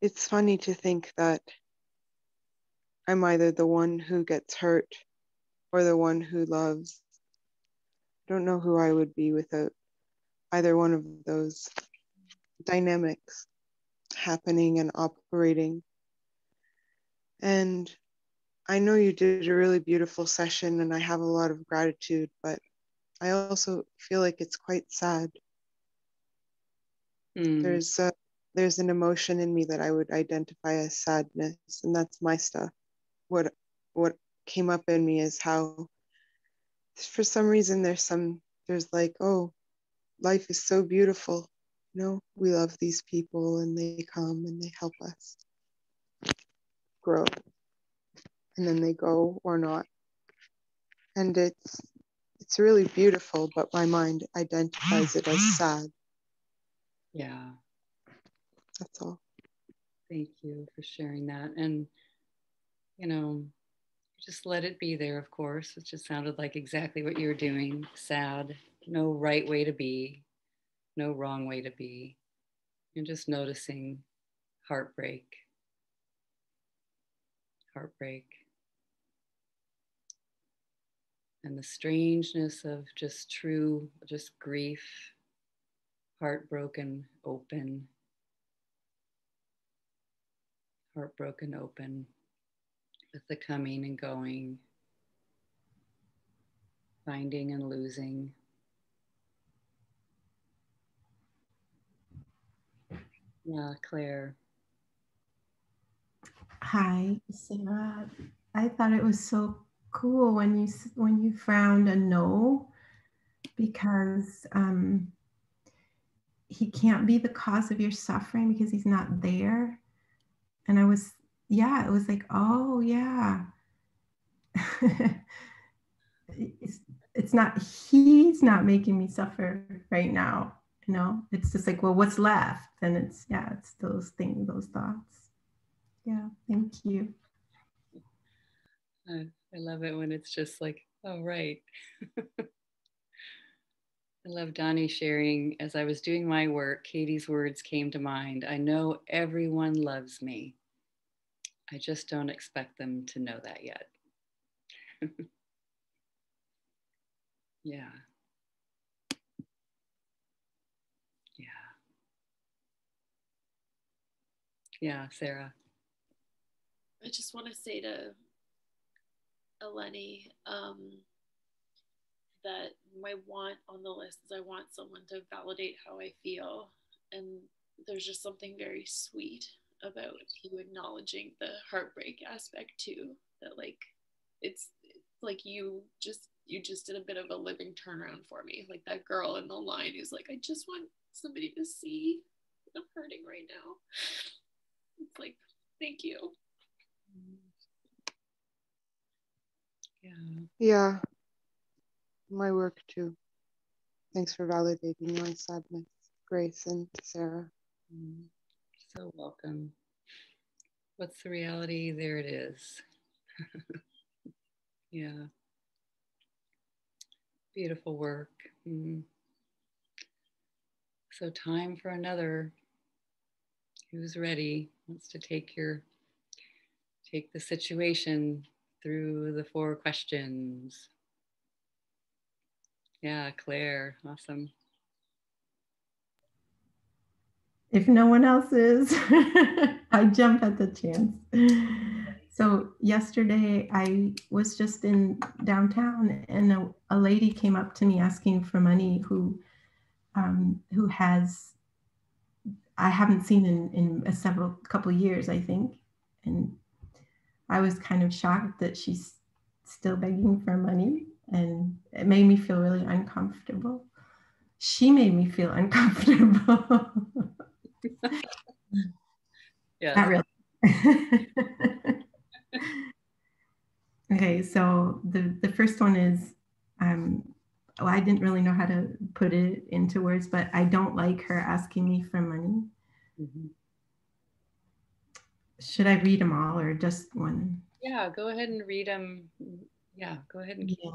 it's funny to think that I'm either the one who gets hurt or the one who loves. I don't know who I would be without either one of those dynamics happening and operating. And I know you did a really beautiful session and I have a lot of gratitude, but I also feel like it's quite sad. Mm. There's a, there's an emotion in me that I would identify as sadness, and that's my stuff. What what came up in me is how for some reason there's some there's like, oh, life is so beautiful you know, we love these people and they come and they help us grow. And then they go or not. And it's it's really beautiful, but my mind identifies it as sad. Yeah. That's all. Thank you for sharing that. And, you know, just let it be there, of course. It just sounded like exactly what you were doing sad. No right way to be, no wrong way to be. And just noticing heartbreak. Heartbreak. And the strangeness of just true, just grief, heartbroken, open, heartbroken, open with the coming and going, finding and losing. Yeah, Claire. Hi, Sarah. I thought it was so cool when you when you found a no because um, he can't be the cause of your suffering because he's not there. And I was yeah, it was like, oh yeah. (laughs) it's it's not he's not making me suffer right now. You know, it's just like, well, what's left? And it's yeah, it's those things, those thoughts. Yeah, thank you. I, love it when it's just like, oh right. (laughs) I love Donnie sharing as I was doing my work, Katie's words came to mind. I know everyone loves me. I just don't expect them to know that yet. (laughs) yeah. Yeah. Yeah, Sarah. I just want to say to Eleni um, that my want on the list is I want someone to validate how I feel. And there's just something very sweet about you acknowledging the heartbreak aspect too that like it's, it's like you just you just did a bit of a living turnaround for me like that girl in the line who's like i just want somebody to see i'm hurting right now it's like thank you yeah yeah my work too thanks for validating my sadness grace and sarah mm so welcome. What's the reality? There it is. (laughs) yeah. Beautiful work. Mm. So, time for another. Who's ready? Wants to take your take the situation through the four questions. Yeah, Claire, awesome. if no one else is, (laughs) I jump at the chance. So yesterday I was just in downtown and a, a lady came up to me asking for money who um, who has I haven't seen in, in a several couple years, I think. And I was kind of shocked that she's still begging for money and it made me feel really uncomfortable. She made me feel (laughs) uncomfortable. (laughs) yeah. Not really. (laughs) okay, so the, the first one is um, well, I didn't really know how to put it into words, but I don't like her asking me for money. Mm-hmm. Should I read them all or just one? Yeah, go ahead and read them. Yeah, go ahead and. Yeah.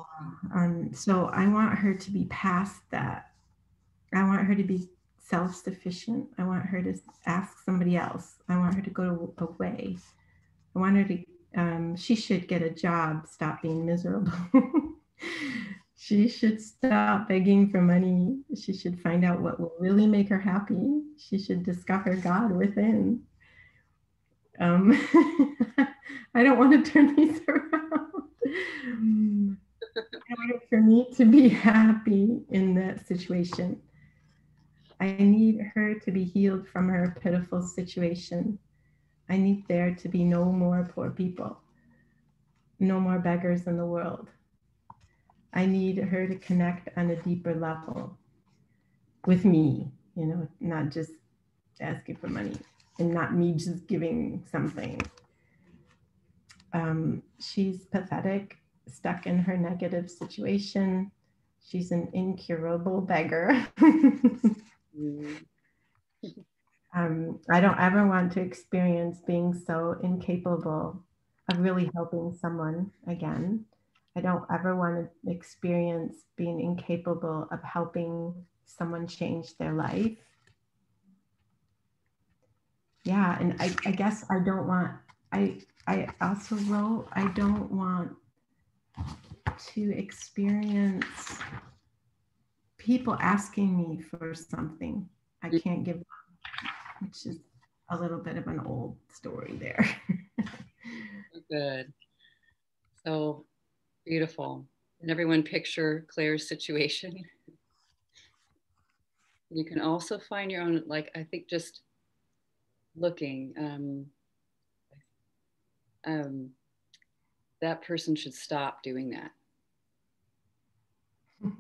Um, so I want her to be past that. I want her to be self sufficient. I want her to ask somebody else. I want her to go away. I want her to, um, she should get a job, stop being miserable. (laughs) she should stop begging for money. She should find out what will really make her happy. She should discover God within. Um, (laughs) I don't want to turn these (laughs) around. in order for me to be happy in that situation. I need her to be healed from her pitiful situation. I need there to be no more poor people, no more beggars in the world. I need her to connect on a deeper level with me, you know, not just asking for money and not me just giving something. Um, she's pathetic, stuck in her negative situation. she's an incurable beggar. Mm. um, I don't ever want to experience being so incapable of really helping someone again. I don't ever want to experience being incapable of helping someone change their life. Yeah, and I, I guess I don't want, I, I also wrote, I don't want to experience people asking me for something I mm. can't give which is a little bit of an old story there. (laughs) Good. So beautiful. And everyone picture Claire's situation. You can also find your own, like, I think just looking, um, um, that person should stop doing that. (laughs)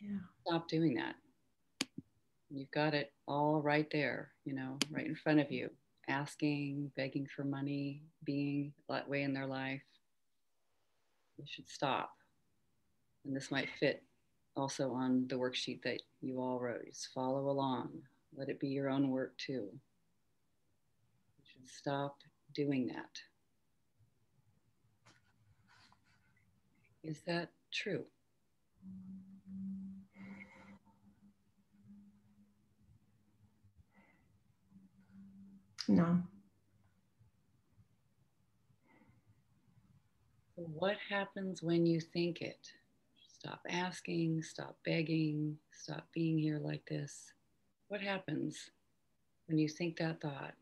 Yeah. Stop doing that. You've got it all right there, you know, right in front of you, asking, begging for money, being that way in their life. You should stop. And this might fit also on the worksheet that you all wrote. Just follow along. Let it be your own work too. You should stop doing that. Is that true? No. What happens when you think it? Stop asking, stop begging, stop being here like this. What happens when you think that thought?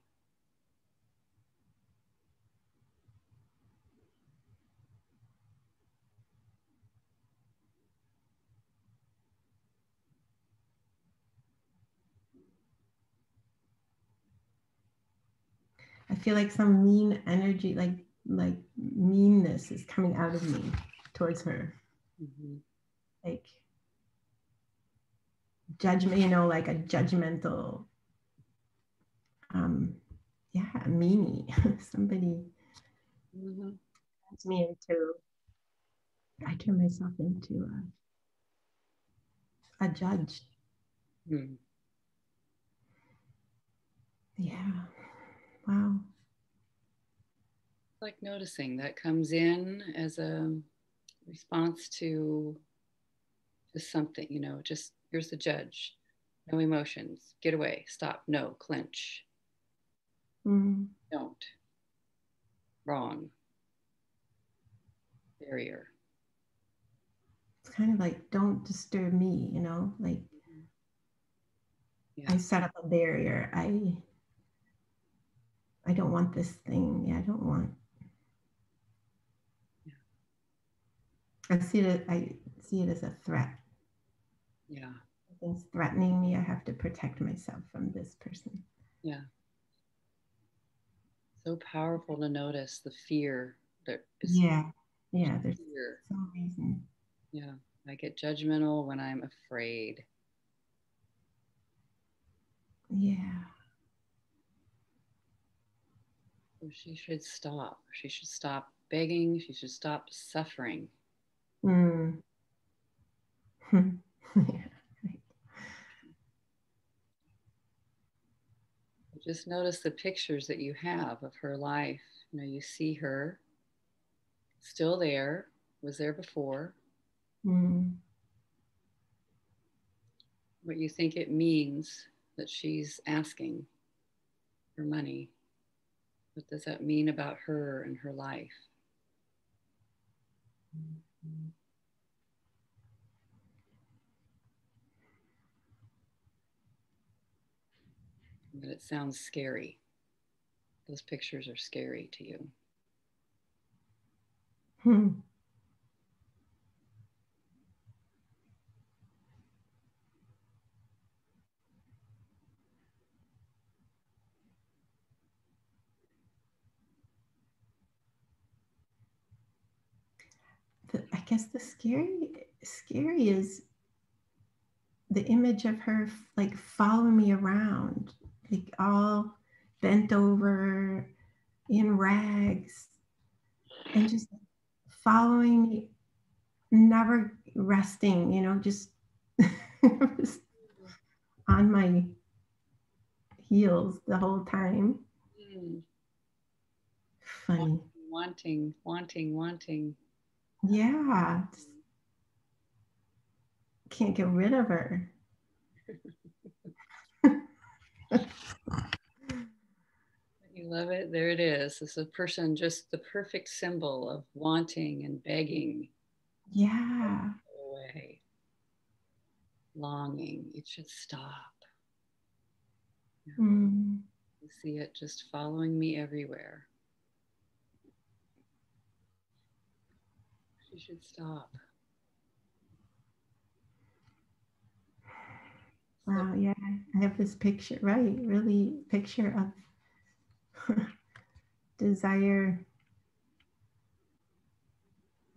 I feel like some mean energy, like like meanness is coming out of me towards her. Mm-hmm. Like judgment, you know, like a judgmental um yeah, meanie. (laughs) Somebody mm-hmm. turns me into I turn myself into a, a judge. Mm. Yeah. Wow. Like noticing that comes in as a response to just something, you know, just here's the judge, no emotions, get away, stop, no, clench, mm. don't, wrong, barrier. It's kind of like, don't disturb me, you know, like yeah. I set up a barrier. I I don't want this thing. Yeah, I don't want. Yeah. I see it. I see it as a threat. Yeah. Things threatening me. I have to protect myself from this person. Yeah. So powerful to notice the fear that is. Yeah. Yeah. There's fear. some reason. Yeah. I get judgmental when I'm afraid. Yeah. she should stop. She should stop begging. She should stop suffering. Mm. (laughs) Just notice the pictures that you have of her life. You know, you see her still there, was there before. Mm. What you think it means that she's asking for money. What does that mean about her and her life? But it sounds scary. Those pictures are scary to you. Hmm. I guess the scary scary is the image of her like following me around, like all bent over in rags and just following me never resting, you know, just, (laughs) just on my heels the whole time. Mm. Funny. Wanting, wanting, wanting. Yeah. just Can't get rid of her. (laughs) (laughs) You love it. There it is. This is a person, just the perfect symbol of wanting and begging Yeah. away, longing. It should stop. Mm. You see it just following me everywhere. She should stop. Wow, yeah, I have this picture, right? Really, picture of (laughs) desire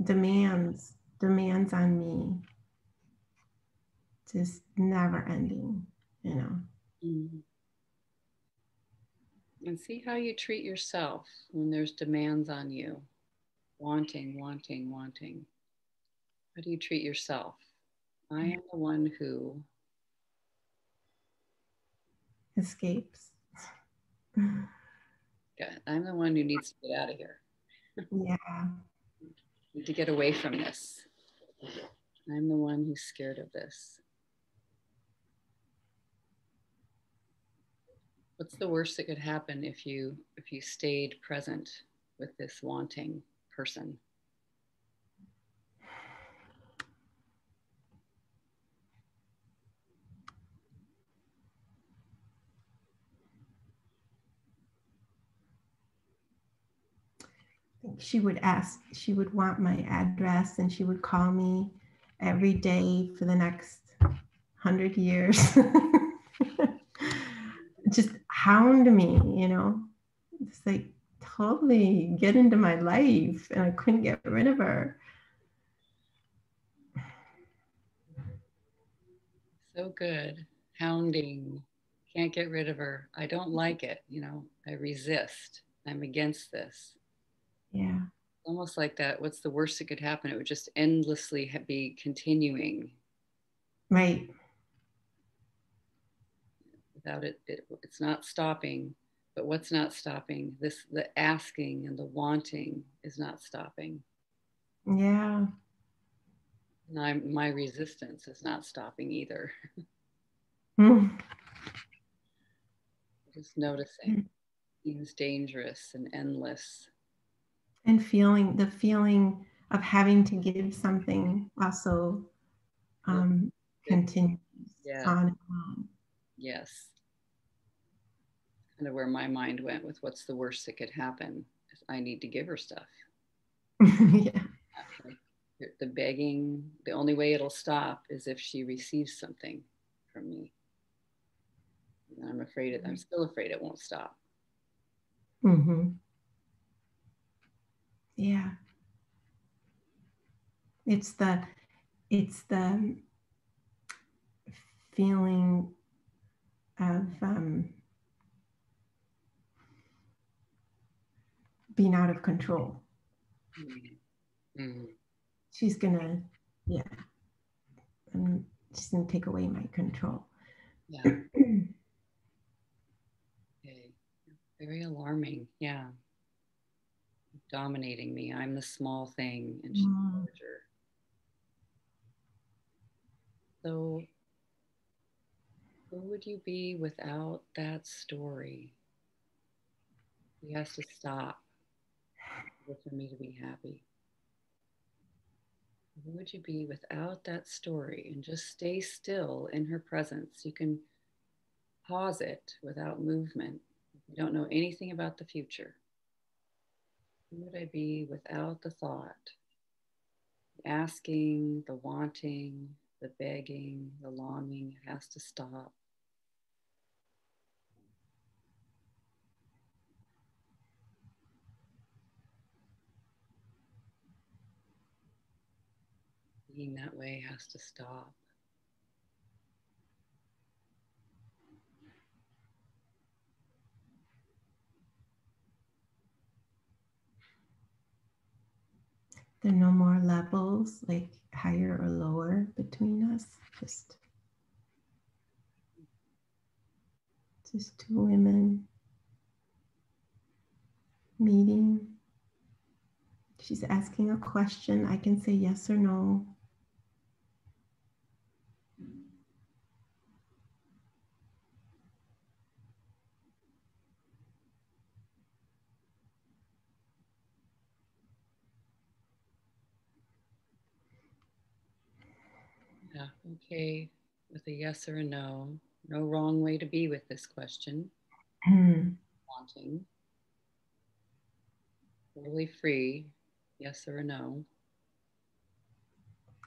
demands, demands on me, just never ending, you know. Mhm. And see how you treat yourself when there's demands on you. Wanting, wanting, wanting. How do you treat yourself? I am the one who, Escapes. yeah, I'm the one who needs to get out of here. Yeah. Need to get away from this. I'm the one who's scared of this. What's the worst that could happen if you if you stayed present with this wanting person? She would ask, she would want my address and she would call me every day for the next hundred years. (laughs) Just hound me, you know, it's like totally get into my life and I couldn't get rid of her. So good. Hounding. Can't get rid of her. I don't like it. You know, I resist. I'm against this. Yeah. Almost like that. What's the worst that could happen? It would just endlessly be continuing Right. without it, it. It's not stopping. But what's not stopping? This, the asking and the wanting is not stopping. Yeah. And I'm, my resistance is not stopping either. Mm. Just noticing seems dangerous and endless. And feeling the feeling of having to give something also um, continues Yeah. on and on. Yes. Kind of where my mind went with what's the worst that could happen. I need to give her stuff. (laughs) yeah. The begging, the only way it'll stop is if she receives something from me. And I'm afraid it, I'm still afraid it won't stop. hmm Yeah. It's the it's the feeling of um, being out of control. Mm. She's gonna, yeah, um, she's gonna take away my control. Yeah. (clears throat) Okay. Very alarming. Yeah. Dominating me. I'm the small thing and she's Mm. larger. So, who would you be without that story? He has to stop for me to be happy. Who would you be without that story? And just stay still in her presence. You can pause it without movement. You don't know anything about the future. Who would I be without the thought? Asking, the wanting, the begging, the longing has to stop. Being that way has to stop. There are no more levels. Like higher or lower between us. Just, just two women meeting. She's asking a question. I can say yes or no. Yeah, okay, with a yes or a no. No wrong way to be with this question. Wanting. Totally free, yes or a no.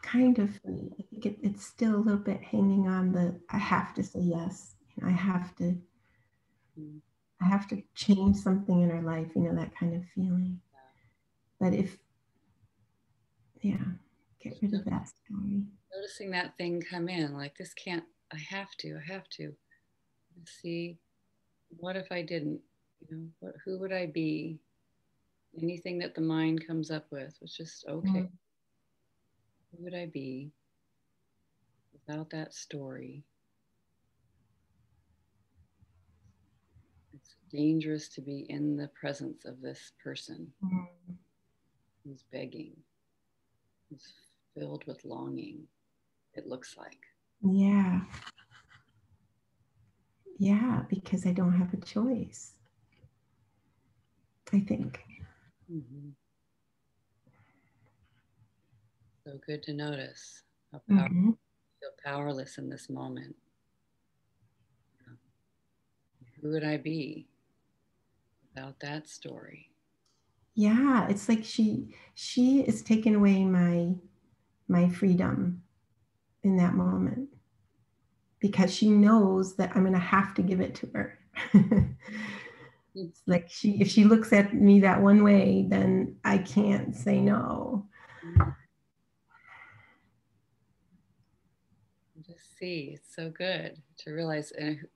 Kind of free. I think it, it's still a little bit hanging on the I have to say yes. I have to Mm. I have to change something in our life, you know, that kind of feeling. But if yeah, get rid of that story. Noticing that thing come in, like this can't, I have to, I have to. See, what if I didn't? You know, what, who would I be? Anything that the mind comes up with was just okay. Mm. Who would I be without that story? It's dangerous to be in the presence of this person Mm. who's begging, who's filled with longing, it looks like. Yeah. Yeah, because I don't have a choice. I think. Mhm. So good to notice how power, Mhm. feel powerless in this moment. Who would I be without that story? Yeah, it's like she she is taking away my my freedom in that moment because she knows that I'm gonna have to give it to her. (laughs) it's like she if she looks at me that one way, then I can't say no. Just see, it's so good to realize uh, who-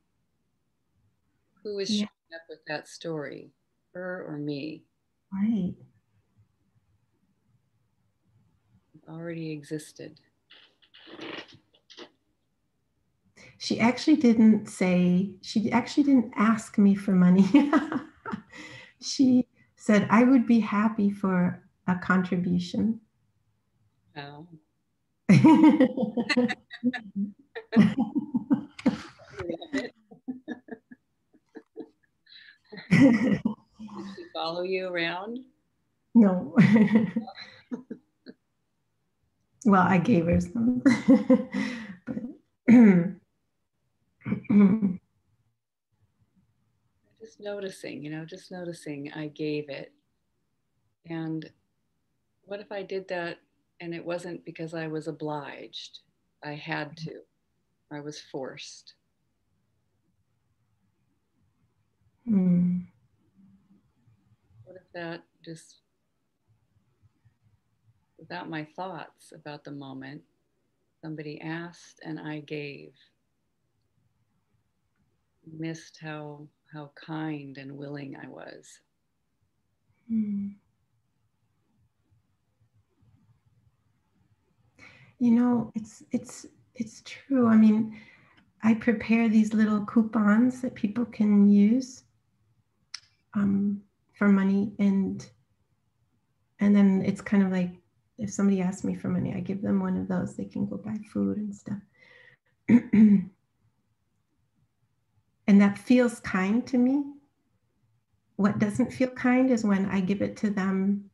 who is Yeah. showing up with that story, her or me. Right. It already existed. She actually didn't say, she actually didn't ask me for money. (laughs) she said, I would be happy for a contribution. Oh, did she follow you around? no. (laughs) well, I gave her some. (laughs) but just noticing, you know, just noticing I gave it. And what if I did that and it wasn't because I was obliged? I had to, I was forced. Mm. What if that just, without my thoughts about the moment, somebody asked and I gave? Missed how how kind and willing I was. Mm. You know, it's it's it's true. I mean, I prepare these little coupons that people can use um, for money, and and then it's kind of like if somebody asks me for money, I give them one of those. They can go buy food and stuff. (clears throat) and that feels kind to me. What doesn't feel kind is when I give it to them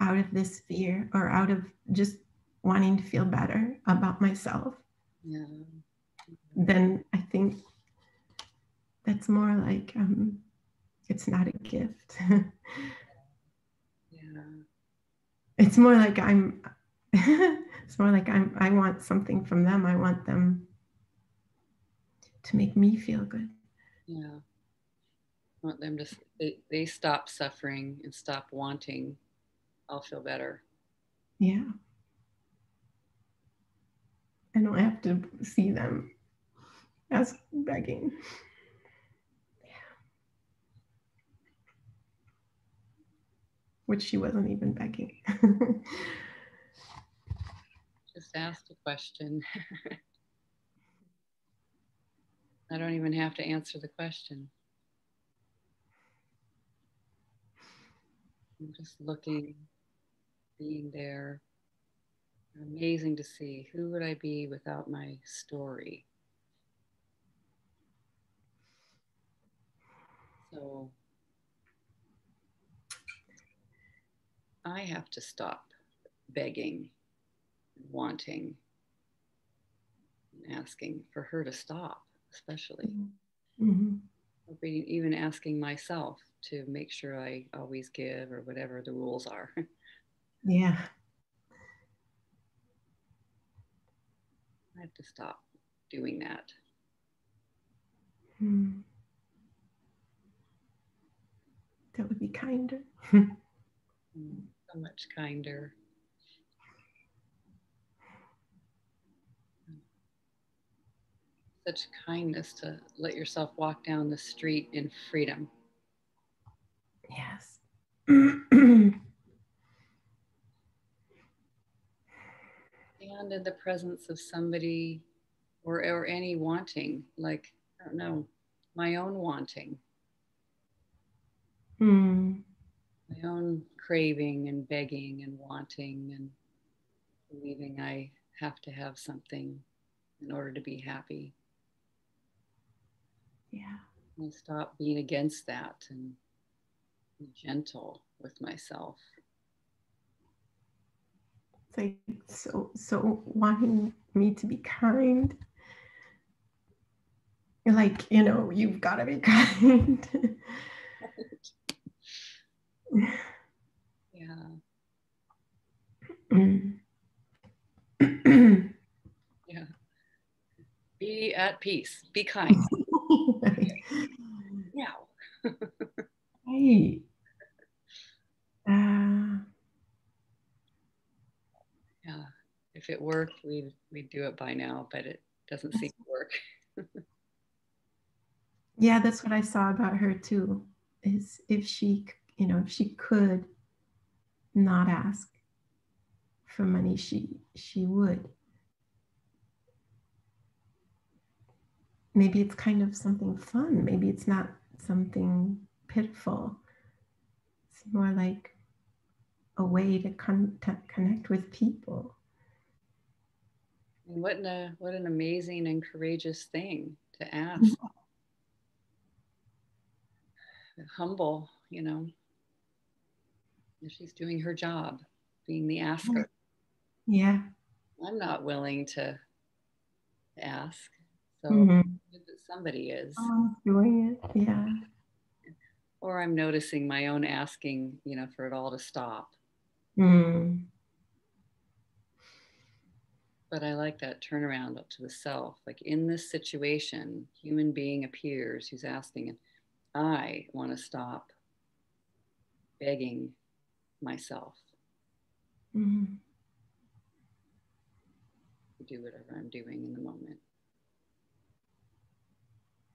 out of this fear or out of just wanting to feel better about myself. Yeah. Then I think that's more like um, it's not a gift. Yeah. it's more like I'm. (laughs) it's more like I'm. I want something from them. I want them to make me feel good. Yeah. Want them to, they, they stop suffering and stop wanting. I'll feel better. Yeah. I don't have to see them as begging. Yeah. Which she wasn't even begging. (laughs) just asked a question. (laughs) I don't even have to answer the question. I'm just looking, being there. Amazing to see. Who would I be without my story? So I have to stop begging, wanting, and asking for her to stop, especially. Mm-hmm. Even asking myself to make sure I always give or whatever the rules are. yeah. I have to stop doing that. Hmm. That would be kinder. (laughs) so much kinder. Such kindness to let yourself walk down the street in freedom. Yes. (clears throat) and in the presence of somebody or, or any wanting, like, I don't know, my own wanting. Hmm my own craving and begging and wanting and believing I have to have something in order to be happy. Yeah. And stop being against that and be gentle with myself. It's like so so wanting me to be kind. You're like, you know, you've got to be (laughs) kind. (laughs) yeah. (clears throat) yeah. Be at peace. Be kind. (laughs) yeah. right. Uh, yeah. If it worked, we'd we'd do it by now, but it doesn't seem to work. (laughs) yeah, that's what I saw about her too. Is if she you know, if she could not ask for money, she she would. Maybe it's kind of something fun. Maybe it's not something pitiful. It's more like a way to, con- to connect with people. And what an, what an amazing and courageous thing to ask. Humble, you know she's doing her job, being the asker. Yeah. I'm not willing to ask. So mm-hmm. Somebody is. Oh, doing it. Yeah. Or I'm noticing my own asking, you know, for it all to stop. Mm. But I like that turnaround up to the self. Like in this situation, human being appears who's asking, and I want to stop begging myself. Mm-hmm. Do whatever I'm doing in the moment.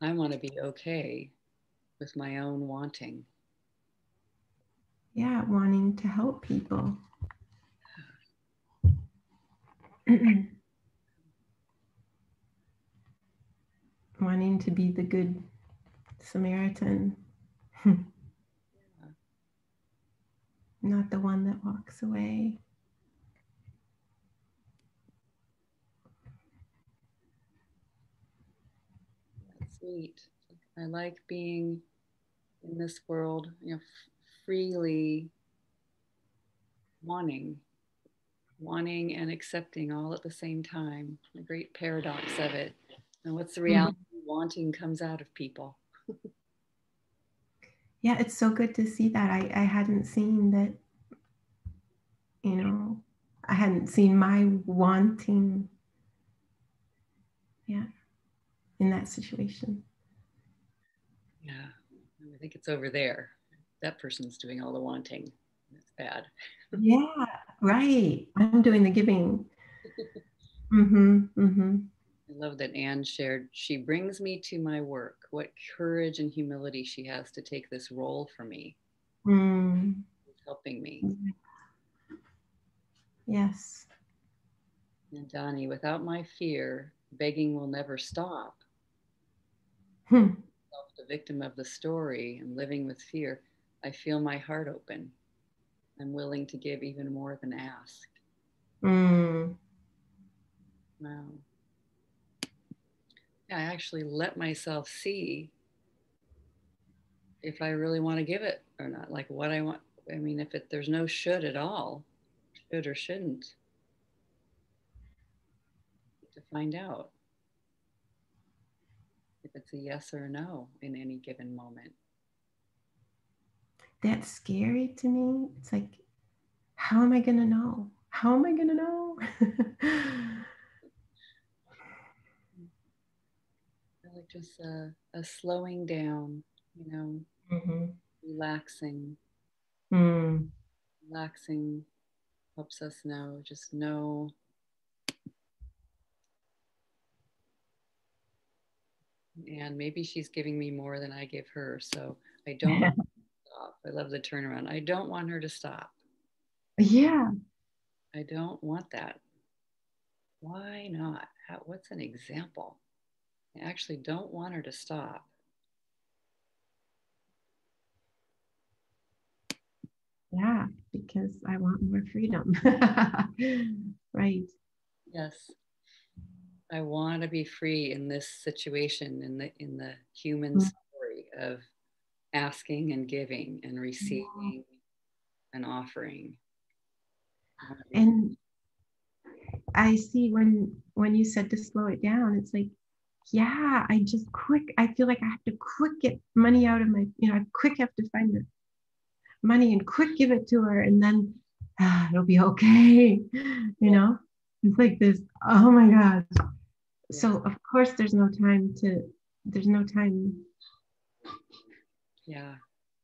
I want to be okay with my own wanting. Yeah, wanting to help people. (clears throat) wanting to be the good Samaritan. (laughs) not the one that walks away. Sweet. I like being in this world, you know, freely wanting, wanting and accepting all at the same time. The great paradox of it. And what's the mm-hmm. reality? Mm-hmm. Wanting comes out of people. yeah, it's so good to see that. I, I hadn't seen that, you know, I hadn't seen my wanting, yeah, in that situation. Yeah, I think it's over there. That person's doing all the wanting. That's bad. yeah, right. I'm doing the giving. (laughs) mm-hmm, mm-hmm. I love that Anne shared. She brings me to my work. What courage and humility she has to take this role for me. Mm. Helping me. Yes. And Donnie, without my fear, begging will never stop. Hmm. The victim of the story and living with fear, I feel my heart open. I'm willing to give even more than asked. Mm. Wow. I actually let myself see if I really want to give it or not, like what I want. I mean, if it, there's no should at all, should or shouldn't, to find out it's a yes or a no in any given moment. That's scary to me. It's like, how am I going to know? How am I going to know? (laughs) like just a, a slowing down, you know, mm-hmm. relaxing. Mm. Relaxing helps us know, just know. And maybe she's giving me more than I give her. So I don't stop. I love the turnaround. I don't want her to stop. Yeah. I don't want that. Why not? How, what's an example? I actually don't want her to stop. Yeah, because I want more freedom. (laughs) right. Yes. I want to be free in this situation in the in the human mm-hmm. story of asking and giving and receiving and offering. And I see when when you said to slow it down, it's like yeah, I just quick, I feel like I have to quick get money out of my, you know, I quick have to find the money and quick give it to her and then ah, it'll be okay. (laughs) You know, it's like this, oh my God. So of course there's no time to, there's no time. Yeah.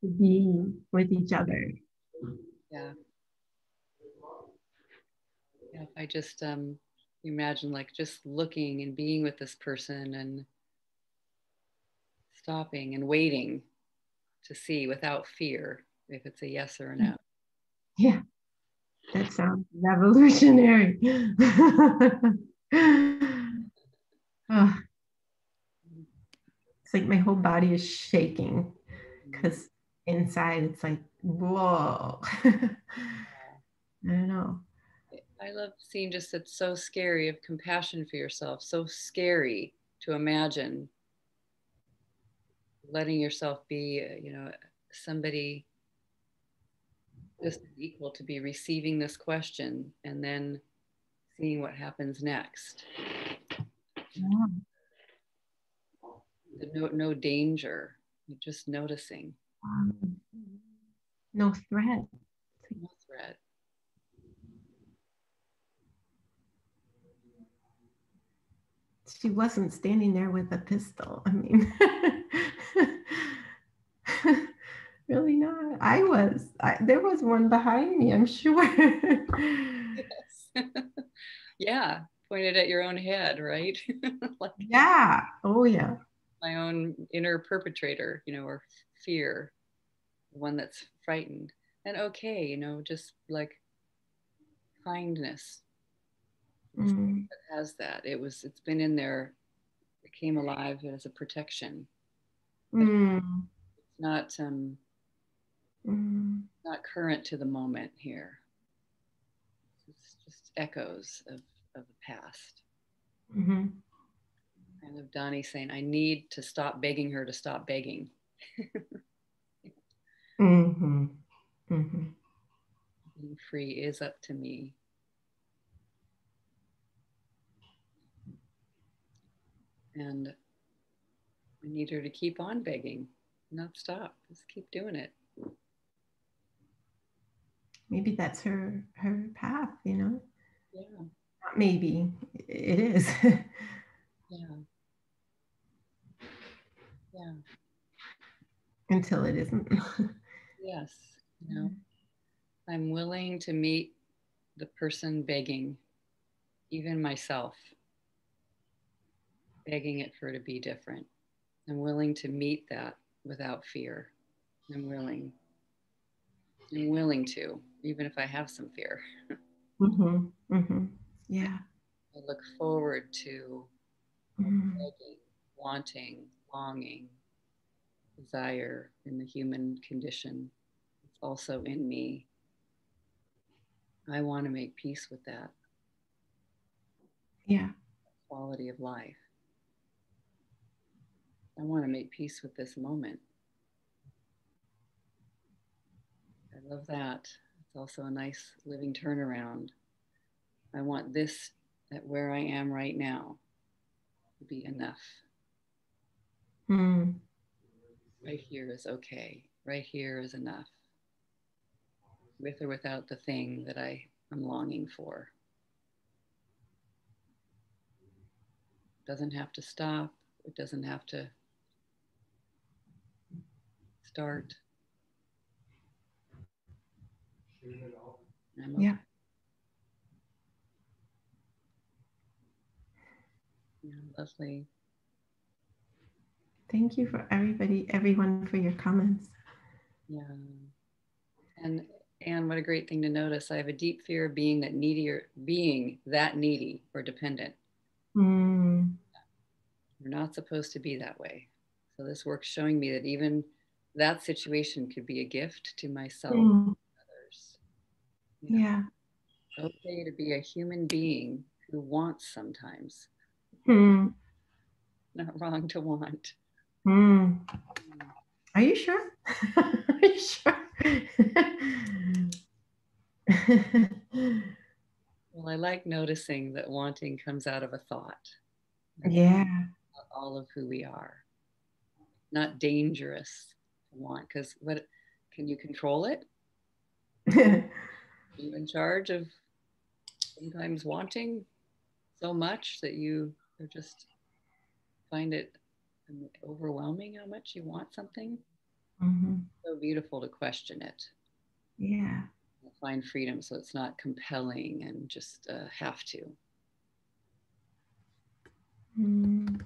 To be with each other. Yeah. Yeah, I just um imagine like just looking and being with this person and stopping and waiting to see without fear if it's a yes or a no. Yeah, that sounds revolutionary. oh. It's like my whole body is shaking because inside it's like, whoa. (laughs) I don't know. I love seeing just it's so scary of compassion for yourself, so scary to imagine letting yourself be, you know, somebody just equal to be receiving this question and then seeing what happens next. Yeah. No, no danger, just noticing. Um, no threat. No threat. she wasn't standing there with a pistol. I mean, (laughs) really not. I was. I, there was one behind me. I'm sure. yes. (laughs) yeah, pointed at your own head, right? (laughs) like, yeah. Oh yeah. My own inner perpetrator, you know, or fear, one that's frightened, and okay, you know, just like kindness mm. that has that. It was it's been in there. It came alive as a protection. Mm. It's not um mm. not current to the moment here. It's just echoes of, of the past. Mm-hmm. I love Donnie saying, I need to stop begging her to stop begging. (laughs) mm-hmm. Mm-hmm. Being free is up to me. And we need her to keep on begging, not stop. Just keep doing it. Maybe that's her her path, you know. Yeah. Maybe it is. (laughs) yeah. Yeah. Until it isn't. (laughs) yes. You know, I'm willing to meet the person begging, even myself begging it for it to be different. I'm willing to meet that without fear. I'm willing. I'm willing to, even if I have some fear. mm-hmm. Mm-hmm. Yeah. I look forward to Mm. begging, wanting, longing, desire in the human condition. It's also in me. I want to make peace with that Yeah. quality of life. I want to make peace with this moment. I love that. It's also a nice living turnaround. I want this at where I am right now to be enough. Mm. Right here is okay. Right here is enough. With or without the thing that I am longing for. Doesn't have to stop. It doesn't have to start. I'm okay. Yeah. Yeah, lovely. Thank you for everybody, everyone for your comments. Yeah. And and what a great thing to notice. I have a deep fear of being that needy or being that needy or dependent. Mm. We're not supposed to be that way. So this work's showing me that even that situation could be a gift to myself Mm. Others. You know, Yeah. okay to be a human being who wants sometimes. Mm. Not wrong to want. Mm. Are you sure? (laughs) Are you sure? (laughs) Well, I like noticing that wanting comes out of a thought. yeah. All of who we are. Not dangerous to want, because what can you control it? (laughs) You in charge of sometimes wanting so much that you are just find it overwhelming how much you want something? Mhm. So beautiful to question it. Yeah. Find freedom so it's not compelling and just uh, have to. Mm.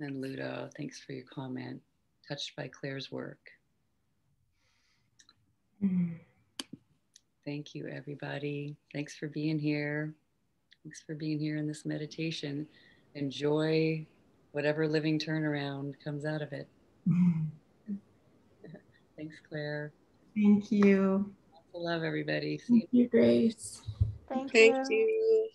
And Ludo, thanks for your comment. Touched by Claire's work. Mm. Thank you, everybody. Thanks for being here. Thanks for being here in this meditation. Enjoy whatever living turnaround comes out of it. (laughs) Thanks, Claire. Thank you. Lots of love, everybody. See. Thank you, Grace. Thank, Thank you. you.